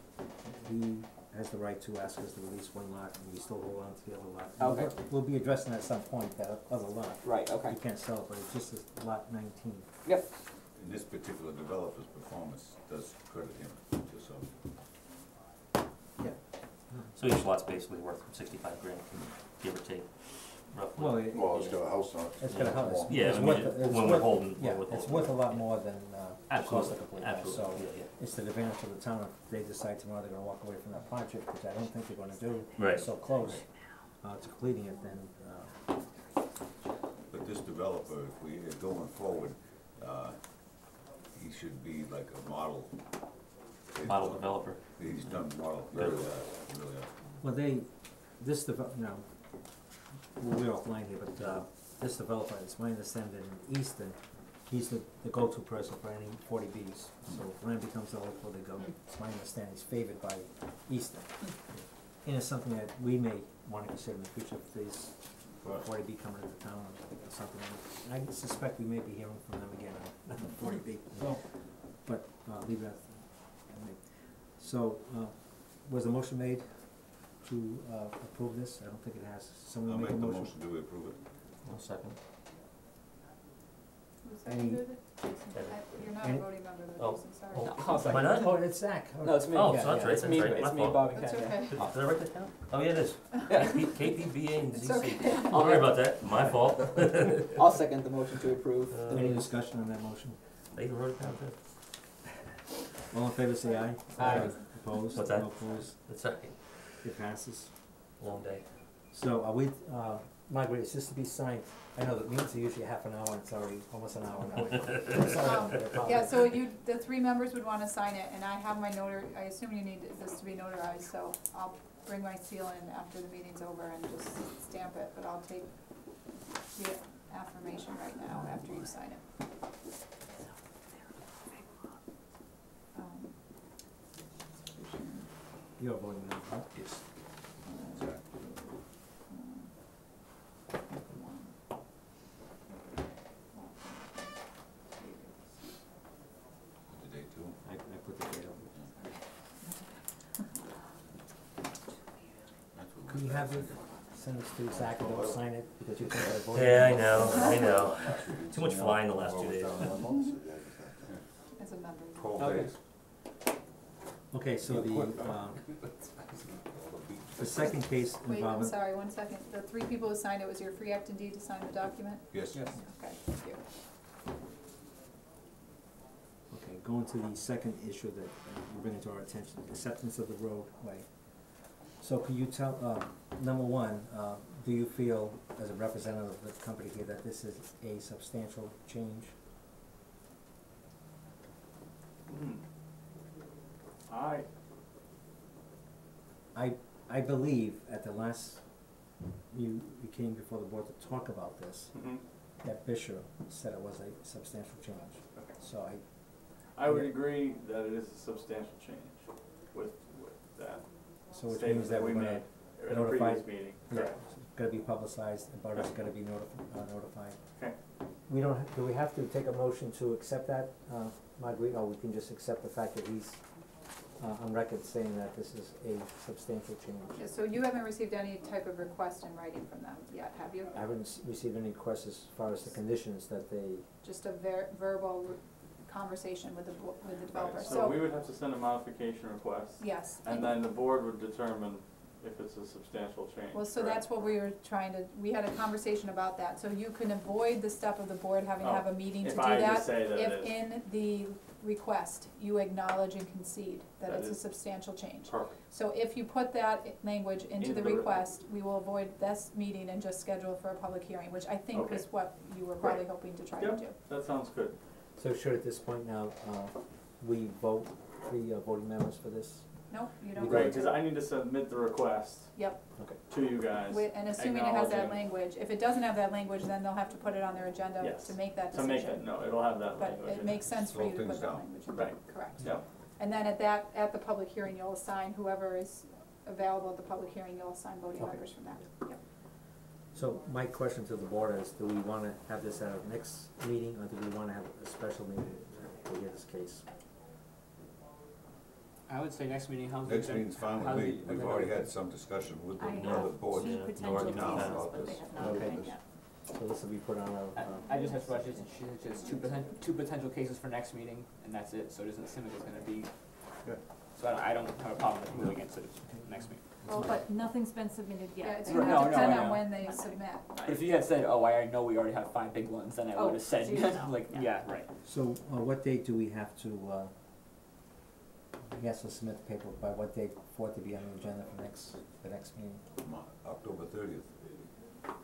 S1: he has the right to ask us to release one lot, and we still hold on to the other lot. And
S11: Okay.
S1: we'll- We'll be addressing that at some point, that other lot.
S11: Right, okay.
S1: We can't sell it, but it's just this lot nineteen.
S11: Yep.
S4: And this particular developer's performance does credit him, just so.
S2: So each lot's basically worth sixty-five grand, give or take, roughly.
S1: Well, it,
S5: Well, it's got a house on it.
S1: it's got a house.
S5: More.
S2: Yeah,
S1: It's
S2: I mean,
S1: worth-
S2: it-
S1: it's
S2: when we're
S1: worth-
S2: holding,
S1: Yeah,
S2: when we're
S1: it's
S2: holding.
S1: worth a lot more than, uh, the cost
S2: Absolutely,
S1: of complete house, so
S2: absolutely, yeah,
S1: it's to the advantage of the town if they decide tomorrow they're gonna walk away from that project, which I don't think they're gonna do.
S2: yeah. Right.
S1: So close, uh, to completing it, then, uh,
S4: But this developer, if we are going forward, uh, he should be like a model.
S2: Model developer.
S4: He's done model, really, uh, really, uh,
S1: well, they, this develop, you know, we're offline here, but, uh, this developer, it's my understanding in Easton, he's the, the go-to person for any forty Bs. So if land becomes eligible, they go, it's my understanding, he's favored by Easton. And it's something that we may wanna consider in the future if there's
S4: Right.
S1: forty B coming into town or something. And I suspect we may be hearing from them again on (laughs) forty B. But, uh, leave that. So, uh, was the motion made to, uh, approve this? I don't think it has. Someone
S4: I'll
S1: make a
S4: make the
S1: motion?
S4: motion, do we approve it?
S2: One second.
S6: Who
S1: Any-
S6: seconded it? Jason, I- you're not a
S1: any-
S6: voting member though,
S2: Oh.
S6: Jason, sorry.
S2: Oh.
S11: No, I'll second.
S2: Why not?
S1: Oh, it's Zach.
S11: No, it's me.
S2: Oh,
S1: Yeah,
S2: so that's
S1: yeah,
S2: right,
S11: It's
S2: that's
S11: me,
S2: right,
S11: it's
S2: my
S11: me,
S2: fault.
S11: Bobby
S6: That's
S11: Ken,
S6: okay.
S2: Did, did I write that down? Oh, yeah, it is. (laughs)
S11: Yeah.
S2: KP, KPBA and
S6: It's
S2: ZC.
S6: okay.
S2: Sorry about that, my fault. (laughs)
S11: I'll second the motion to approve. the
S1: Any
S11: minutes.
S1: discussion on that motion?
S2: They even wrote it down too.
S1: All in favor, say aye.
S11: Aye.
S1: Opposed?
S2: What's that?
S1: No opposed?
S2: It's a
S1: It passes.
S2: long day.
S1: So are we, uh, Margaret, it's just to be signed, I know that meetings are usually half an hour, it's already almost an hour now. Sorry, I apologize.
S6: Yeah, so you, the three members would wanna sign it, and I have my notar, I assume you need this to be notarized, so I'll bring my seal in after the meeting's over and just stamp it, but I'll take the affirmation right now after you sign it. Um,
S1: You're voting no, right?
S4: Yes. Zach. The date too?
S1: I, I put the date up.
S4: That's what
S1: Can you have it, send this to Zach and don't sign it, because you think I voted?
S2: Yeah, I know, I know. (laughs) Too much flying the last two days.
S6: As a member.
S4: Twelve
S11: Okay.
S4: days.
S1: Okay, so the, um, (laughs) the second case
S6: Wait, I'm
S1: involving,
S6: sorry, one second, the three people who signed it, was your free act and deed to sign the document?
S4: Yes.
S1: Yes.
S6: Okay, thank you.
S1: okay, going to the second issue that uh, you bring to our attention, acceptance of the roadway. So can you tell, uh, number one, uh, do you feel, as a representative of the company here, that this is a substantial change?
S8: Hmm. I,
S1: I I believe at the last, you, you came before the board to talk about this,
S8: Mhm.
S1: that Bishop said it was a substantial change.
S8: Okay.
S1: So I,
S8: I would agree that it is a substantial change with, with that
S1: so which
S8: statement
S1: means
S8: that
S1: that
S8: we
S1: we're
S8: made
S1: gonna,
S8: at a
S1: notify-
S8: previous meeting,
S1: yeah,
S8: correct.
S1: it's gotta be publicized, and butters gonna be notified, uh, notified.
S8: Okay.
S1: We don't, ha- do we have to take a motion to accept that, uh, Marguerite, or we can just accept the fact that he's, uh, on record saying that this is a substantial change?
S6: Yeah, so you haven't received any type of request in writing from them yet, have you?
S1: I haven't s- received any requests as far as the conditions that they,
S6: Just a ver- verbal re- conversation with the, bo- with the developer,
S8: Right,
S6: so.
S8: so we would have to send a modification request,
S6: Yes.
S8: and then the board would determine if it's a substantial change,
S6: Well, so
S8: correct?
S6: that's what we were trying to, we had a conversation about that, so you can avoid the step of the board having to
S8: Oh,
S6: have a meeting to
S8: If
S6: do
S8: I
S6: that.
S8: just say that it
S6: If
S8: is,
S6: in the request, you acknowledge and concede that
S8: That
S6: it's a
S8: is-
S6: substantial change.
S8: perfect,
S6: So if you put that i- language into
S8: Into
S6: the
S8: the re-
S6: request, we will avoid this meeting and just schedule for a public hearing, which I think
S8: Okay.
S6: is what you were probably hoping to try to
S8: Yep.
S6: do.
S8: that sounds good.
S1: so should at this point now, uh, we vote, three uh, voting members for this?
S6: No, you don't
S8: Right, cause I need to submit the request
S6: Yep,
S1: Okay.
S8: to you guys
S6: Wi- and assuming it has that
S8: acknowledging-
S6: language, if it doesn't have that language, then they'll have to put it on their agenda
S8: Yes.
S6: to make that decision.
S8: to
S6: decision.
S8: make it, no, it'll have that
S6: But
S8: language in
S6: it makes sense for
S4: Slow
S6: you to
S4: things
S6: put that
S4: down.
S6: language in,
S8: Right.
S6: correct.
S8: Yeah,
S6: And then at that, at the public hearing, you'll assign whoever is available at the public hearing, you'll assign voting
S1: Okay.
S6: members from that. Yep.
S1: So my question to the board is, do we wanna have this at our next meeting, or do we wanna have a special meeting to hear this case?
S11: I would say next meeting, how's the
S4: Next
S11: agenda-
S4: meeting's fine
S11: how's
S4: with
S11: the
S4: me, we've already had some discussion with the,
S9: I
S4: one of
S9: have
S4: the boards.
S9: two
S2: Yeah,
S9: potential
S2: Nora
S9: cases,
S2: now
S9: but they have not
S1: Okay.
S9: been yet.
S1: So this will be put on our,
S11: I,
S1: uh,
S11: I just have questions, it's just two poten- two potential cases for next meeting, and that's it, so it doesn't seem like it's gonna be.
S5: Good.
S11: So I don't, I don't have a problem with moving it to the next meeting.
S9: Well, but nothing's been submitted
S6: Yeah,
S9: yet.
S6: it's
S11: No,
S6: gonna
S11: no,
S6: depend
S11: I
S6: on
S11: know.
S6: when they
S9: Okay.
S6: submit.
S11: But if you had said, oh, I know we already have five big ones, then I
S9: Oh,
S11: would have said,
S9: so you (laughs) know,
S11: like,
S9: yeah.
S11: yeah, right.
S1: so, uh, what date do we have to, uh, yes, we'll submit the paper, by what date for it to be on the agenda for next, the next meeting?
S4: Mo- October thirtieth,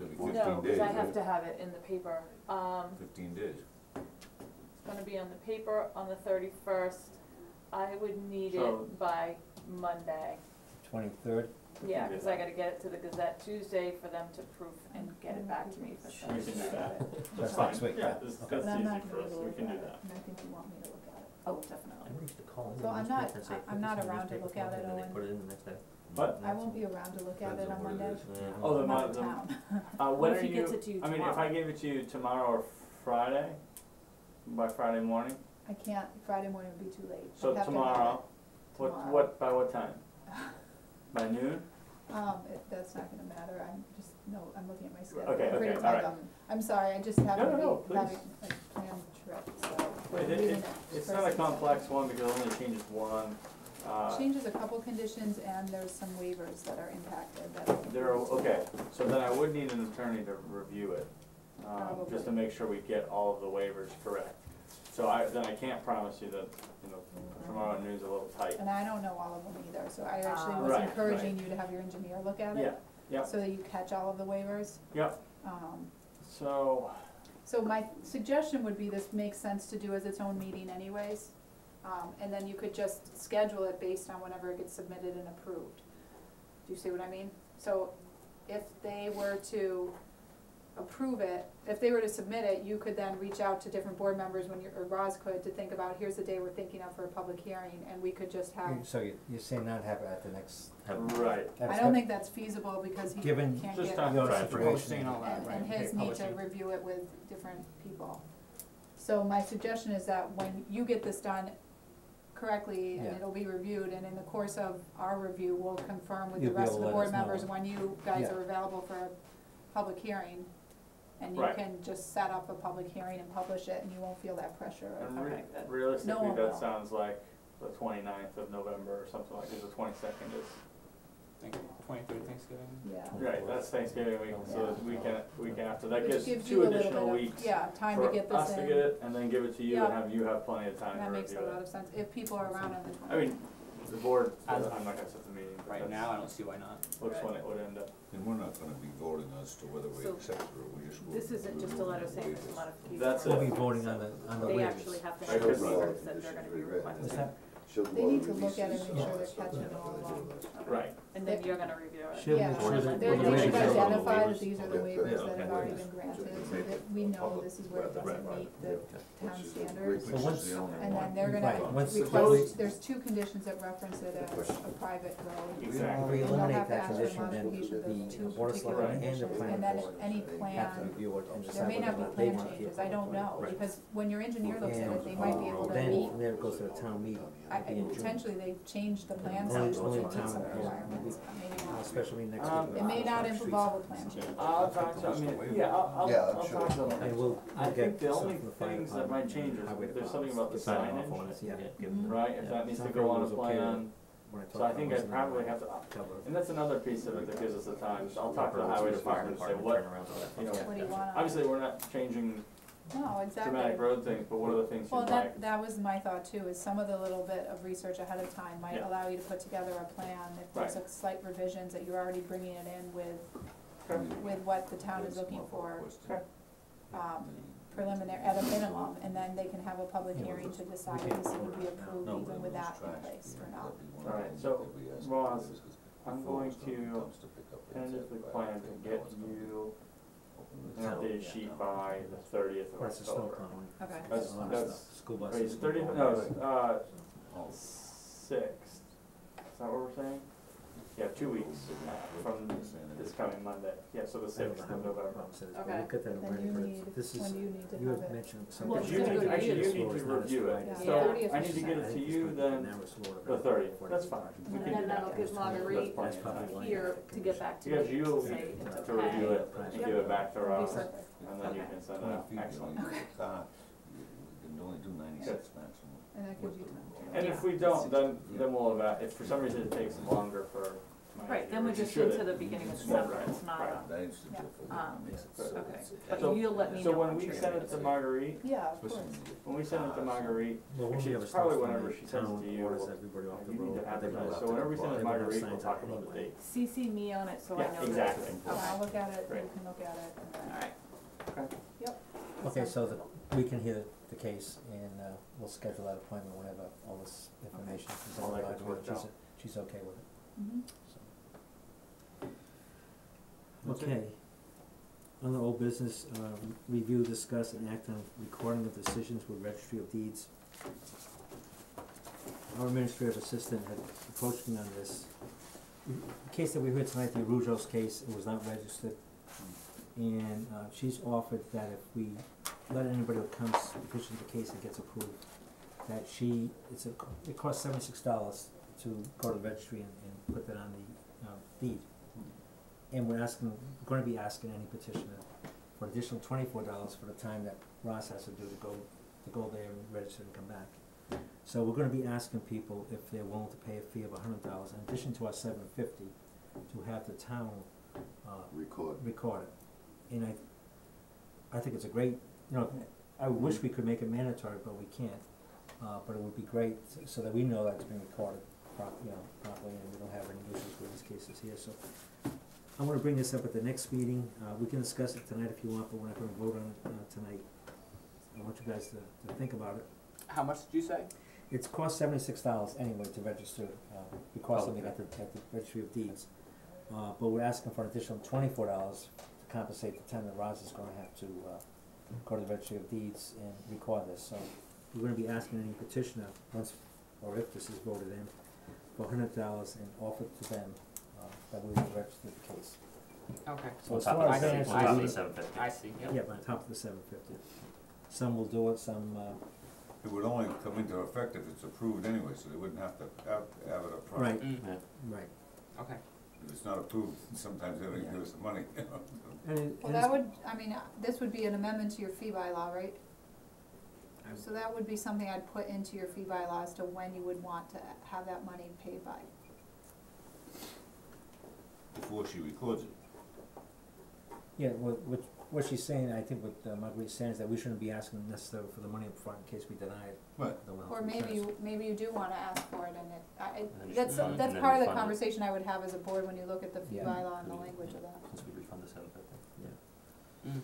S4: it'll be
S5: No,
S4: fifteen
S12: No,
S4: days,
S12: cause I have to have it in the paper. Um,
S4: Fifteen days.
S12: it's gonna be on the paper on the thirty-first. I would need
S8: So-
S12: it by Monday.
S1: Twenty-third?
S12: Yeah, cause I gotta get it to the Gazette Tuesday for them to proof and get it back to me for
S8: we
S12: Thursday.
S8: can do that,
S1: That's
S8: that's
S1: next
S8: fine,
S1: week,
S8: yeah,
S1: right?
S8: this,
S1: Okay.
S8: that's
S6: But I'm
S8: easy
S6: not
S8: for
S6: gonna
S8: us, we can
S6: look
S8: do
S6: at
S8: that.
S6: it, and I think you want me to look at it.
S9: Oh, definitely.
S2: I used to call in
S6: So
S2: the
S6: I'm not-
S2: newspaper and say,
S6: I-
S2: put
S6: I'm
S2: this
S6: not
S2: in the
S6: around to
S2: newspaper
S6: look at
S2: me,"
S6: it,
S2: and then
S6: Owen.
S2: they put it in the next day.
S8: But-
S6: I won't be around to look at it
S4: on
S6: on
S4: what it
S6: Monday.
S4: is. (laughs)
S2: Yeah.
S8: Oh, the
S6: I'm
S8: mon-
S6: out of
S8: the-
S6: town. (laughs)
S8: Uh,
S9: What
S8: when
S9: if
S8: are
S9: he
S8: you,
S9: gets it to you
S8: I mean, if? I gave it to you tomorrow or Friday, by Friday morning,
S6: I can't, Friday morning would be too late.
S8: so
S6: I'd have to have
S8: tomorrow, what,
S6: tomorrow.
S8: what, by what time? (laughs) By noon?
S6: it. Um, it, that's not gonna matter, I'm just, no, I'm looking at my schedule.
S8: Okay,
S6: I'm pretty
S8: okay,
S6: tied
S8: alright.
S6: up. I'm sorry, I just happen
S8: no,
S6: to
S8: no,
S6: be
S8: please.
S6: having a planned trip, so we're
S8: It, it,
S6: it
S8: it's not a complex one because it only changes one, uh,
S6: Changes a couple conditions and there's some waivers that are impacted that I
S8: there, are-
S6: we need to
S8: okay, so then I would need an attorney to review it, um, just to make sure we get all of the waivers correct. So I, then I can't promise you that, you know, tomorrow noon's a little tight.
S6: And I don't know all of them either, so I actually
S9: Ah.
S6: was
S8: Right,
S6: encouraging you to have your engineer look at
S8: Yeah,
S6: it.
S8: yeah.
S6: So that you catch all of the waivers.
S8: Yep.
S6: Um,
S8: So,
S6: so my suggestion would be this makes sense to do as its own meeting anyways. Um, and then you could just schedule it based on whenever it gets submitted and approved. Do you see what I mean? So if they were to approve it, if they were to submit it, you could then reach out to different board members when you're, or Roz could, to think about, here's the day we're thinking of for a public hearing, and we could just have,
S1: So you, you're saying not have it at the next,
S8: right,
S6: I don't think that's feasible because he
S1: Given
S6: can't
S8: Just
S6: get.
S8: talk
S1: your
S2: Try it
S1: situation.
S11: Posting and all that,
S6: and,
S11: right,
S6: and his need to
S11: publishing.
S6: review it with different people. So my suggestion is that when you get this done correctly, and
S1: Yeah.
S6: it'll be reviewed, and in the course of our review, we'll confirm with the
S1: You'll be
S6: rest
S1: able
S6: of
S1: to
S6: the
S1: let
S6: board
S1: us know.
S6: members when you guys
S1: Yeah.
S6: are available for a public hearing. And you
S8: Right.
S6: can just set up a public hearing and publish it, and you won't feel that pressure of,
S8: and re-
S9: Okay, good.
S8: realistically,
S6: one
S8: that
S6: will.
S8: sounds like the twenty-ninth of November or something like, cause the twenty-second is,
S11: Thank you, twenty-third Thanksgiving.
S6: yeah.
S8: right, that's Thanksgiving week, so
S6: Yeah.
S8: it's weekend, week after, that
S6: Which
S8: gives
S6: gives you
S8: two
S6: a little
S8: additional
S6: bit of-
S8: weeks
S6: Yeah, time to get
S8: for
S6: this
S8: us to
S6: in.
S8: get it, and then give it to you and
S6: Yeah.
S8: have you have plenty of time to
S6: That
S8: review
S6: makes
S8: it.
S6: a lot of sense, if people are around on the
S8: I
S6: twenty.
S8: mean, the board, I'm not gonna set the meeting, but
S11: Right
S8: that's,
S11: now, I don't see why not.
S8: looks when it would end up.
S4: And we're not gonna be voting as to whether we
S9: So,
S4: accept it or we just.
S9: This isn't just a letter saying there's a modification.
S8: That's
S1: we'll be voting on the, on the waivers.
S9: They actually have to
S8: Right,
S9: have
S8: because-
S9: waivers that they're gonna be
S5: Conditions we read.
S9: Requesting.
S1: that,
S6: They need to look at it,
S5: and
S6: make sure they're catching it
S5: after
S6: all
S5: they do
S6: along.
S8: Right.
S12: And then you're gonna review it.
S1: She'll
S6: Yeah,
S1: make sure that.
S6: they're,
S2: Well, the
S6: they should
S2: are all the
S6: identify that these are the
S5: Okay.
S6: Waivers that have already been granted, so that we know this is where it doesn't meet the town
S5: Which is a
S6: standards.
S1: So once-
S6: And then they're
S1: Right,
S6: gonna
S1: once the
S6: request, there's two conditions that reference it as a private road.
S8: Exactly.
S1: We
S6: And they'll
S1: eliminate
S6: have to
S1: that
S6: ask for
S1: condition, then
S6: modification of those two
S1: the board of
S6: particular
S1: selectmen and the
S6: conditions,
S1: planning
S6: and then
S1: board
S6: any
S1: have to
S6: plan,
S1: review it and
S6: there
S1: decide
S6: may
S1: whether
S6: not
S1: or
S6: be
S1: not they
S6: plan
S1: want to keep
S6: changes. I don't know,
S2: Right.
S6: because when your engineer looks at it, they might be able to
S1: then,
S6: meet,
S1: from there it goes to the town meeting,
S6: I,
S1: it'll be in June.
S6: potentially they've changed the plan
S1: Only-
S6: size to
S1: only
S6: meet
S1: town
S6: some
S1: will-
S6: requirements, maybe
S1: Uh,
S6: not.
S1: Especially next
S8: Um,
S1: week.
S6: It may not involve a plan change.
S8: I'll talk to, I mean, yeah, I'll, I'll,
S5: Yeah,
S8: I'll
S5: I'm sure.
S8: talk to them.
S1: And we'll,
S8: I
S1: we'll
S8: think
S1: get
S8: the
S1: some
S8: only
S1: from the fire
S8: things that might
S1: department
S8: change
S1: and
S8: is if there's something about the
S1: department.
S2: Sign off on
S8: signage,
S2: it,
S1: Yeah.
S2: yeah, give them.
S8: right, if that needs to go on a
S1: was okay with it.
S8: plan,
S1: When I talked
S8: so I think I'd
S1: it,
S8: probably have to,
S1: cover.
S8: and that's another piece of it that gives us the time, I'll talk to the highway department and say,
S2: department,
S8: what,
S2: turnarounds, all that
S8: you know.
S6: What do you want?
S8: obviously, we're not changing
S6: No, exactly.
S8: dramatic road things, but what are the things
S6: Well,
S8: you'd like?
S6: that, that was my thought too, is some of the little bit of research ahead of time might
S8: Yeah.
S6: allow you to put together a plan, if there's
S8: Right.
S6: a slight revisions, that you're already bringing it in with,
S8: Okay.
S6: With what the town is looking for, um, preliminary, at a minimum, and then they can have a public hearing to decide if this would be approved even with that in place or not.
S8: Alright, so, Ross, I'm going to tentatively plan to get you an updated sheet by the thirtieth of
S1: Or a snow
S8: October.
S1: plowing.
S6: Okay.
S8: That's,
S1: A lot of
S8: that's.
S1: School
S8: wait,
S1: buses.
S8: thirtieth, no, uh, sixth, is that what we're saying? Yeah, two weeks from this coming Monday, yeah, so the
S1: I don't
S8: sixth
S1: know
S8: of
S1: how
S8: November.
S1: Bob said it, but
S12: Okay.
S1: we'll get that
S6: Then
S1: ready
S6: you
S1: for
S6: need,
S1: This is,
S6: when do you need to
S1: you
S6: have
S1: had
S6: it?
S1: mentioned
S12: Well,
S1: something.
S8: Cause you
S12: it's
S8: need,
S12: gonna go to
S8: actually, you
S12: you.
S8: need to review it,
S6: Yeah.
S8: so
S6: Yeah.
S8: I need to get it to you then the thirtieth, that's fine, we
S12: And
S8: can do
S12: then
S8: that.
S12: that'll give Marguerite
S8: That's
S1: That's
S8: fine.
S1: probably why.
S12: here to get back to
S8: Because
S12: me
S8: you
S12: to say it's
S8: to
S12: okay.
S8: review it, to give it back to
S6: That'd be
S8: Ross,
S6: perfect.
S8: and then you can send it out, excellent.
S4: You can only do ninety-six maximum.
S6: And that gives you time.
S8: And if we don't, then, then we'll eva, if for some reason it takes longer for my
S12: Right, then we're just
S8: should
S12: into
S8: it-
S12: the beginning of
S8: Yeah,
S12: December,
S8: right,
S12: it's not a,
S5: That is the difference.
S12: um, okay, but
S8: So-
S12: you'll let me know.
S8: So when we send it to Marguerite,
S6: Yeah, of course.
S8: when we send it to Marguerite,
S1: Well, when
S8: Actually,
S1: we have a
S8: it's probably
S1: snowstorm,
S8: whenever
S1: the
S8: she sends
S1: town
S8: it to you,
S1: orders everybody off the
S8: you need
S1: road.
S8: to
S1: They're
S8: advertise,
S1: have
S8: so
S1: to
S8: whenever we send it to
S1: They're gonna have
S8: Marguerite, we'll
S1: signs
S8: talk
S1: out
S8: about the
S1: anyway.
S8: date.
S12: CC me on it, so I
S8: Yeah,
S12: know that.
S8: exactly.
S6: So I'll look at it, you
S8: Great.
S6: can look at it, and then.
S12: Alright,
S1: Okay, so the, we can hear the case and, uh, we'll schedule that appointment whenever all this information is
S8: All that
S1: provided,
S8: gets worked
S1: she's,
S8: out.
S1: she's okay with it,
S6: Mhm.
S1: so. Okay. Under old business, uh, review, discuss, and act on recording of decisions with registry of deeds. Our administrative assistant had approached me on this. The case that we heard tonight, the Arujos case, it was not registered. And, uh, she's offered that if we let anybody who comes petition the case and gets approved, that she, it's a, it costs seventy-six dollars to go to the registry and, and put that on the, uh, deed. And we're asking, we're gonna be asking any petitioner for additional twenty-four dollars for the time that Ross has to do to go, to go there and register and come back. So we're gonna be asking people if they're willing to pay a fee of a hundred dollars in addition to our seven fifty to have the town, uh,
S5: Record.
S1: record it. And I, I think it's a great, you know, I wish we could make it mandatory, but we can't. Uh, but it would be great s- so that we know that it's being recorded prop, you know, properly and we don't have any issues with these cases here, so. I'm gonna bring this up at the next meeting, uh, we can discuss it tonight if you want, but we're not gonna vote on it, uh, tonight. I want you guys to, to think about it.
S11: How much did you say?
S1: It's cost seventy-six dollars anyway to register, uh, because something at the, at the registry of deeds. Uh, but we're asking for an additional twenty-four dollars to compensate the time that Roz is gonna have to, uh, go to the registry of deeds and record this, so. We're gonna be asking any petitioner, once, or if this is voted in, for hundred dollars and offer to them, that we will register the case.
S11: Okay,
S1: So
S2: On
S1: as
S2: top
S1: far
S2: of
S1: as
S2: the,
S1: that,
S2: on top of the seven fifty.
S11: I see, yep.
S1: yeah, on top of the seven fifty. Some will do it, some, uh,
S4: It would only come into effect if it's approved anyway, so they wouldn't have to have, have it upfront.
S1: right,
S11: Mm,
S1: right.
S11: okay.
S4: If it's not approved, sometimes they don't even give us the money, you know.
S1: And it,
S6: Well,
S1: and
S6: that
S1: it's-
S6: would, I mean, uh, this would be an amendment to your fee bylaw, right?
S1: I'm-
S6: So that would be something I'd put into your fee bylaw as to when you would want to have that money paid by.
S4: Before she records it.
S1: Yeah, what, what, what she's saying, I think what uh, Marguerite's saying is that we shouldn't be asking necessarily for the money up front in case we deny it.
S4: Right.
S1: Then
S6: Or
S1: have to
S6: maybe
S1: transfer.
S6: you, maybe you do wanna ask for it and it, I,
S2: And then you
S6: that's,
S2: should fund-
S6: that's
S2: and then
S6: part of the
S2: refund it.
S6: conversation I would have as a board when you look at the fee
S1: Yeah.
S6: bylaw and the language of that.
S2: Since we refund this the seven fifty.
S11: Mm.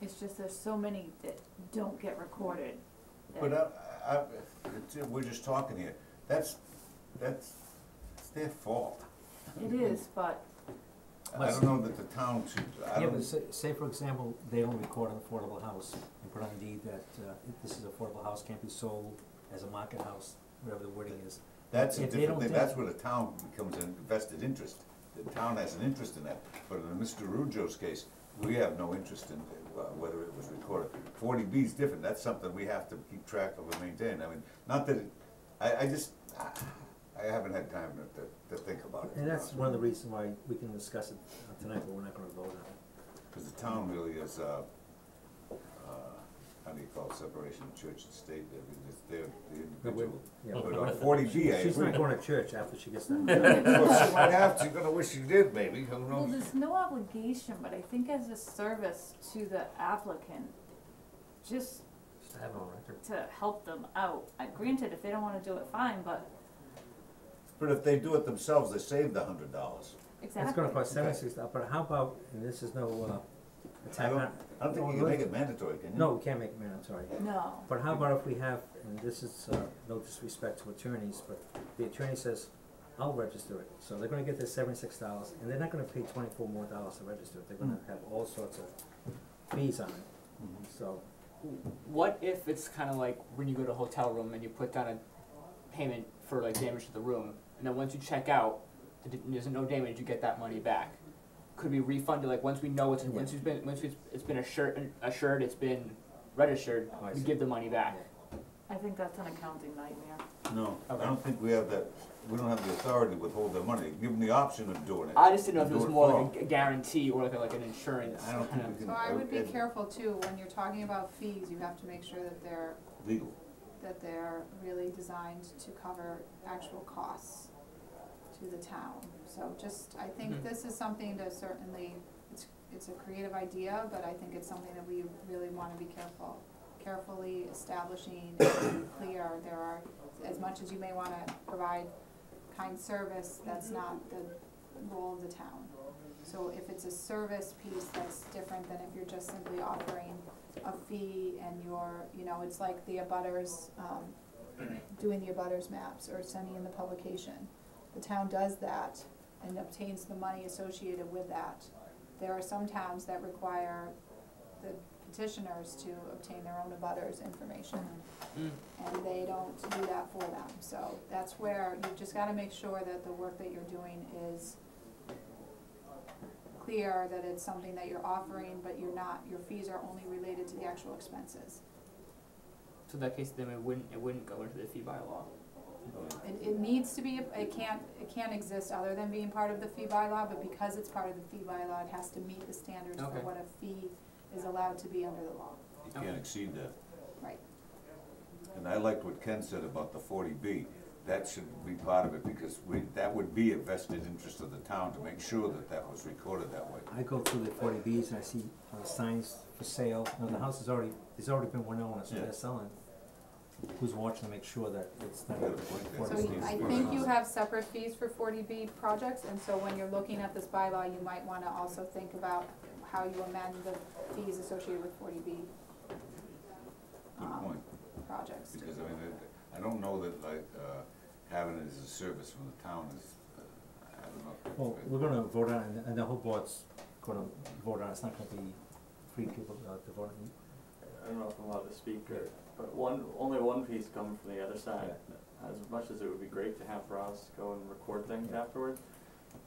S12: it's just there's so many that don't get recorded.
S4: But uh, I, it's- we're just talking here, that's, that's, it's their fault.
S12: It is, but
S4: I don't know that the town should, I
S1: Yeah,
S4: don't.
S1: but say, say for example, they don't record an affordable house and put on deed that, uh, this is an affordable house, can't be sold as a market house, whatever the wording is.
S4: That's a
S1: If they
S4: different
S1: don't
S4: thing,
S1: think-
S4: that's where the town becomes an invested interest. The town has an interest in that, but in Mr. Rujo's case, we have no interest in uh, whether it was recorded. Forty B is different, that's something we have to keep track of and maintain, I mean, not that, it- I, I just, I haven't had time to, to, to think about it.
S1: And that's one of the reasons why we can discuss it uh, tonight, but we're not gonna vote on it.
S4: Cause the town really is, uh, uh, how do you call it, separation of church and state, I mean, it's their, the
S1: But we're-
S4: individual.
S1: yeah,
S4: But
S1: but-
S4: on forty B, I
S1: She's not going to church after she gets done.
S10: Well, she might have to, you're gonna wish you did, maybe, who
S12: Well,
S10: knows?
S12: there's no obligation, but I think as a service to the applicant, just
S1: Just to have it on record.
S12: to help them out. Uh, Granted, if they don't wanna do it, fine, but
S4: But if they do it themselves, they save the hundred dollars.
S12: exactly.
S1: It's gonna cost seventy-six, dollars, but how about, and this is no, uh,
S4: I
S1: attack
S4: don't,
S1: on.
S4: I don't think you can make it mandatory, can you?
S1: No, we can't make it mandatory.
S12: No.
S1: But how about if we have, and this is, uh, no disrespect to attorneys, but the attorney says, I'll register it, so they're gonna get their seventy-six dollars, and they're not gonna pay twenty-four more dollars to register it, they're gonna have all sorts of fees on it,
S4: Mhm.
S1: so.
S11: What if it's kinda like when you go to a hotel room and you put down a payment for like damage to the room, and then once you check out, th- there's no damage, you get that money back? Could be refunded. like, once we know it's,
S1: Yeah.
S11: once it's been, once it's, it's been assured, assured, it's been registered,
S1: Oh,
S11: we
S1: see.
S11: give the money back?
S12: I think that's an accounting nightmare.
S4: No, I don't think we have that, we don't have the authority to withhold their money, give them the option of doing it.
S11: I just didn't know if it was more
S4: for
S11: like a, a guarantee or like a, like an insurance
S4: I don't think we
S11: kinda.
S4: can.
S6: So I would be careful too, when you're talking about fees, you have to make sure that they're,
S4: Legal.
S6: that they're really designed to cover actual costs to the town. So just, I think
S11: Mhm.
S6: this is something to certainly, it's, it's a creative idea, but I think it's something that we really wanna be careful, carefully establishing and (coughs) clear, there are, as much as you may wanna provide kind service, that's not the role of the town. So if it's a service piece, that's different than if you're just simply offering a fee and you're, you know, it's like the abutters, um, (coughs) doing the abutters maps or sending in the publication. The town does that and obtains the money associated with that. There are some towns that require the petitioners to obtain their own abutters information
S11: Mm.
S6: and they don't do that for them. So that's where you've just gotta make sure that the work that you're doing is clear, that it's something that you're offering, but you're not, your fees are only related to the actual expenses.
S11: So in that case, then it wouldn't, it wouldn't go into the fee by law.
S6: It, it needs to be, it can't, it can't exist other than being part of the fee bylaw, but because it's part of the fee bylaw, it has to meet the standards for
S11: Okay.
S6: what a fee is allowed to be under the law.
S4: You can't exceed that.
S6: Right.
S4: And I liked what Ken said about the forty B. That should be part of it, because we, that would be a vested interest of the town to make sure that that was recorded that way.
S1: I go through the forty Bs and I see, uh, signs for sale, you know, the house has already, there's already been one owner, so
S4: Yeah.
S1: they're selling. Who's watching to make sure that it's not.
S4: Yeah, the point
S1: for
S6: So you- I think you have separate fees for forty B projects, and so when you're looking at this bylaw, you might wanna also think about how you amend the fees associated with forty B
S4: Good
S6: um,
S4: point,
S6: projects.
S4: because I mean, it- I don't know that like, uh, having it as a service from the town is, uh, I don't know.
S1: Well, we're gonna vote on, it, and the whole board's gonna vote on, it. it's not gonna be three people uh, to vote on.
S8: I don't know if I'm allowed to speak, or, but one, only one piece coming from the other side. As much as it would be great to have Roz go and record things afterward,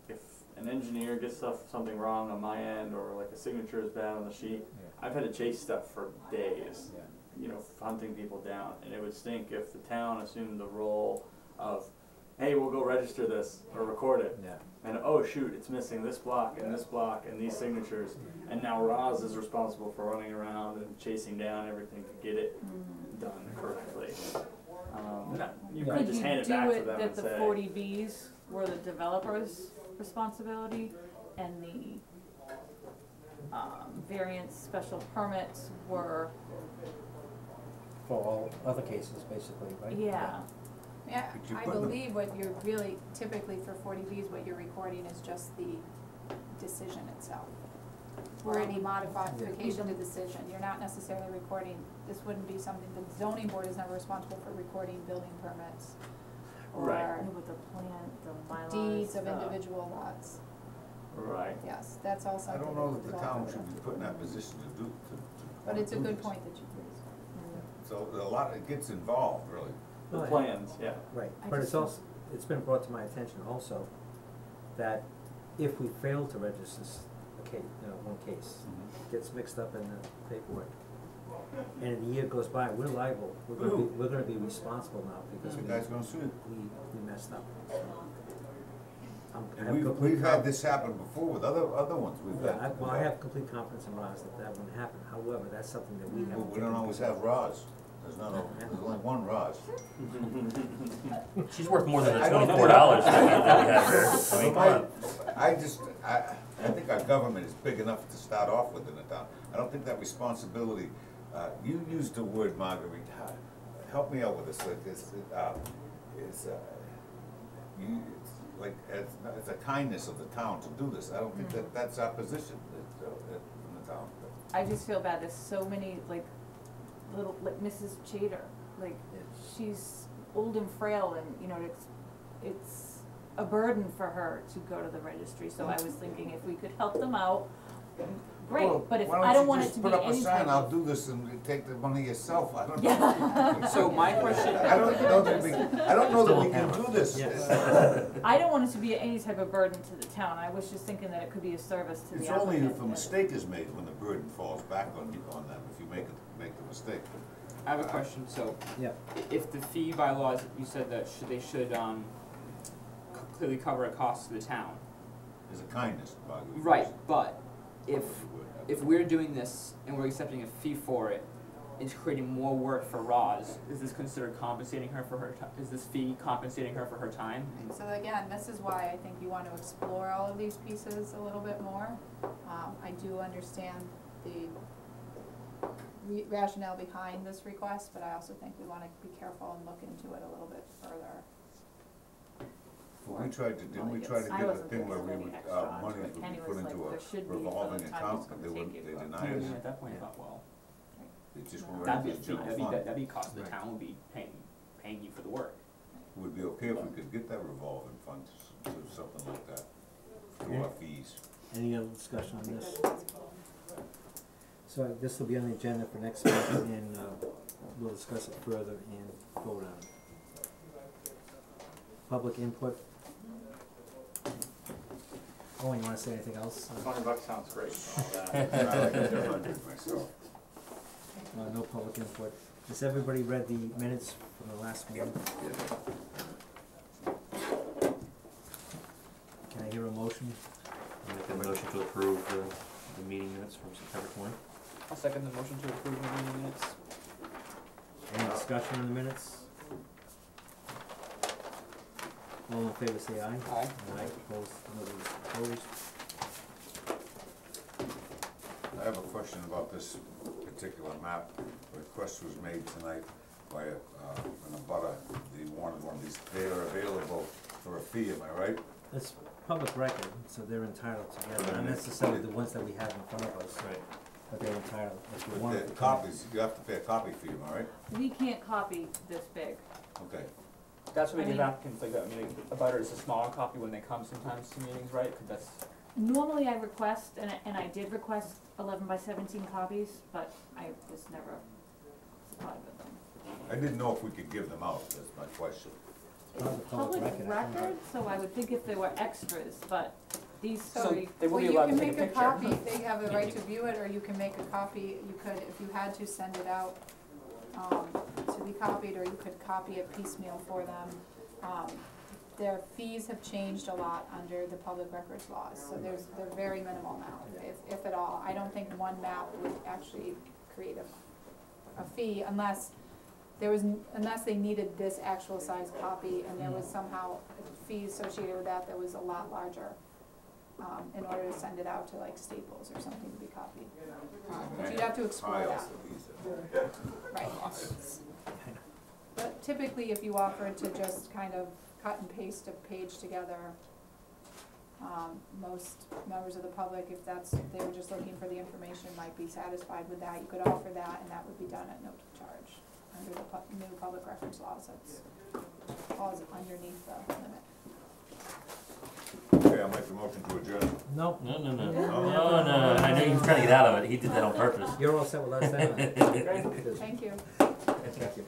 S8: if an engineer gets stuff, something wrong on my end, or like a signature is bad on the sheet. I've had to chase stuff for days,
S1: Yeah.
S8: you know, hunting people down, and it would stink if the town assumed the role of, hey, we'll go register this, or record it,
S1: Yeah.
S8: And oh shoot, it's missing this block and this block and these signatures, and now Roz is responsible for running around and chasing down everything to get it
S6: Mm.
S8: done correctly. Um, not- you
S1: Yeah.
S8: could
S12: Could
S8: just
S12: you
S8: hand it
S12: do
S8: back to
S12: it
S8: them
S12: that
S8: and
S12: the forty Bs were the developer's responsibility and the um, variance special permits were,
S1: For all other cases, basically, right?
S12: yeah,
S6: Yeah,
S4: Could you
S6: I
S4: put them-
S6: believe what you're really, typically for forty Bs, what you're recording is just the decision itself. or any um, modification to the decision, you're not necessarily recording, this wouldn't be something, the zoning board is never responsible for recording building permits.
S8: Right.
S6: Or
S12: With the plan, the bylaws,
S6: deeds of
S12: the-
S6: individual lots,
S8: Right.
S6: yes, that's all
S4: I
S6: something
S4: don't know
S6: that
S4: that
S6: the
S4: the town should be put in that position to do, to, to.
S6: But it's a
S4: do
S6: good
S4: this.
S6: point that you raised.
S4: So a lot, it gets involved, really.
S8: The
S1: Right.
S8: plans, yeah.
S1: Right,
S12: I
S1: but
S12: just
S1: it's also, it's been brought to my attention also that if we fail to register s- a case, you know, one case, mm-hmm. gets mixed up in the paperwork, and the year goes by, we're liable, we're gonna be, we're gonna be responsible now because
S4: The
S1: we,
S4: guy's gonna sue.
S1: we, we messed up. I'm- I
S4: And
S1: have
S4: we've,
S1: complete
S4: we've had
S1: conf-
S4: this happen before with other, other ones we've
S1: Yeah,
S4: had.
S1: I, well, I have complete confidence in Roz that that wouldn't happen, however, that's something that we have.
S4: Well,
S1: to
S4: we
S1: take
S4: don't
S1: into
S4: always have Roz. There's not, a- there's only one Roz.
S2: She's worth more than
S4: I
S2: the
S4: don't
S2: twenty-four dollars that we have here. I mean, come on.
S4: I just, I, I think our government is big enough to start off with in the town. I don't think that responsibility, uh, you used the word, Marguerite, uh, help me out with this, like this, uh, is, uh, you, it's like, it's, it's a kindness of the town to do this. I don't think that, that's our position, that, uh, in the town.
S12: I just feel bad, there's so many, like, little, like Mrs. Chater, like, she's old and frail and, you know, it's, it's a burden for her to go to the registry, so I was thinking if we could help them out, great,
S4: Well,
S12: but if,
S4: why
S12: I don't
S4: you
S12: want it
S4: just
S12: to be
S4: Put up a
S12: any
S4: sign,
S12: type
S4: I'll
S12: of.
S4: do this and take the money yourself, I don't (laughs) know.
S12: Yeah,
S11: So my question,
S4: I don't know that we, I don't know that we can do this.
S1: Yes.
S12: I don't want it to be any type of burden to the town, I was just thinking that it could be a service to the
S4: It's
S12: applicant.
S4: only if a mistake is made when the burden falls back on you, on them, if you make it, make the mistake.
S11: I have a question, so
S1: Yeah,
S11: if the fee bylaws, you said that should, they should, um, c- clearly cover a cost to the town.
S4: It's a kindness, Margaret.
S11: Right, but if, if we're doing this and we're accepting a fee for it, it's creating more work for Roz, is this considered compensating her for her ti- is this fee compensating her for her time?
S6: So again, this is why I think you want to explore all of these pieces a little bit more. Um, I do understand the re- rationale behind this request, but I also think we wanna be careful and look into it a little bit further.
S4: Well, we tried to, didn't we
S6: Like
S4: try to
S6: it's-
S12: I
S4: get a
S12: wasn't
S4: thing
S12: thinking
S4: where
S12: of
S4: we
S12: any
S4: would,
S12: extra
S4: uh,
S12: onto
S4: money
S12: it.
S4: would be
S12: Kenny
S4: put
S12: was
S4: into
S12: like,
S4: a
S12: there should be for the
S4: revolving
S12: time it's
S4: account, but
S12: gonna
S4: they
S12: take
S4: wouldn't,
S12: you
S4: they
S12: to-
S4: denied
S11: Maybe
S4: us.
S11: at that point, I thought, well,
S4: They just went right
S11: that'd be a
S4: into the
S11: fee,
S4: general
S11: that'd be,
S4: fund.
S11: that- that'd be cost the
S1: Right.
S11: town would be paying, paying you for the work.
S4: It would be okay if we could get that revolving fund to do something like that, through our fees.
S1: any other discussion on this? So this will be on the agenda for next month and, uh, we'll discuss it further and vote on it. Public input? Oh, you wanna say anything else? Uh,
S8: Twenty bucks sounds great (laughs) all
S4: I
S8: that.
S4: like the hundred myself.
S1: Uh, no public input. Has everybody read the minutes from the last meeting? Can I hear a motion?
S2: I'll make a motion to approve the, the meeting minutes from September twenty.
S11: I'll second the motion to approve the meeting minutes.
S1: Any discussion on the minutes? All in favor say aye.
S11: Aye.
S1: Aye, opposed, nobody's opposed.
S4: I have a question about this particular map. A request was made tonight by a, uh, an abutter, they wanted one of these, they are available for a fee, am I right?
S1: It's public record, so they're entitled to get it, not necessarily the ones that we have in front of us,
S2: Right.
S1: But they're entitled, if you
S4: But
S1: want.
S4: the copies, you have to pay a copy fee, am I right?
S12: We can't copy this big.
S4: Okay.
S11: That's what
S12: I
S11: we give
S12: mean-
S11: applicants, like, I mean, a butter is a smaller copy when they come sometimes to meetings, right? 'Cause that's,
S12: Normally I request, and I, and I did request eleven by seventeen copies, but I was never supplied with them.
S4: I didn't know if we could give them out, that's my question.
S1: Public
S12: Public
S1: record, I think.
S12: record, so I would think if there were extras, but these
S11: so
S12: three,
S11: they will
S6: Well,
S11: be
S6: you
S11: allowed
S6: can
S11: take a
S6: make a
S11: picture.
S6: copy, they have the right to view it, or you can make a copy, you could, if you had to, send it out, um, to be copied, or you could copy it piecemeal for them. Um, their fees have changed a lot under the public records laws, so there's, they're very minimal now, if, if at all. I don't think one map would actually create a, a fee unless there was, n- unless they needed this actual size copy, and there was somehow a fee associated with that that was a lot larger um, in order to send it out to like Staples or something to be copied. Um, But you'd have to explore that, right. But typically, if you offered to just kind of cut and paste a page together, Um, most members of the public, if that's, if they were just looking for the information, might be satisfied with that, you could offer that, and that would be done at no charge. Under the pu- new public records laws, that's, falls underneath the limit.
S10: Okay, I'll make the motion to adjourn.
S1: No,
S2: No, no, no,
S10: No.
S2: no, no, I know you were trying to get out of it, he did that on purpose.
S1: you're all set with us then?
S6: Great, thank you.
S1: Thank you.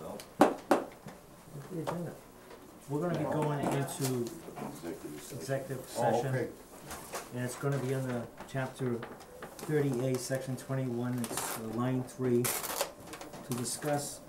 S10: No.
S1: The agenda. We're gonna be going into
S5: Executive session.
S1: executive
S10: Oh,
S1: session.
S10: okay.
S1: And it's gonna be under chapter thirty A, section twenty-one, it's uh, line three, to discuss
S4: I missed it.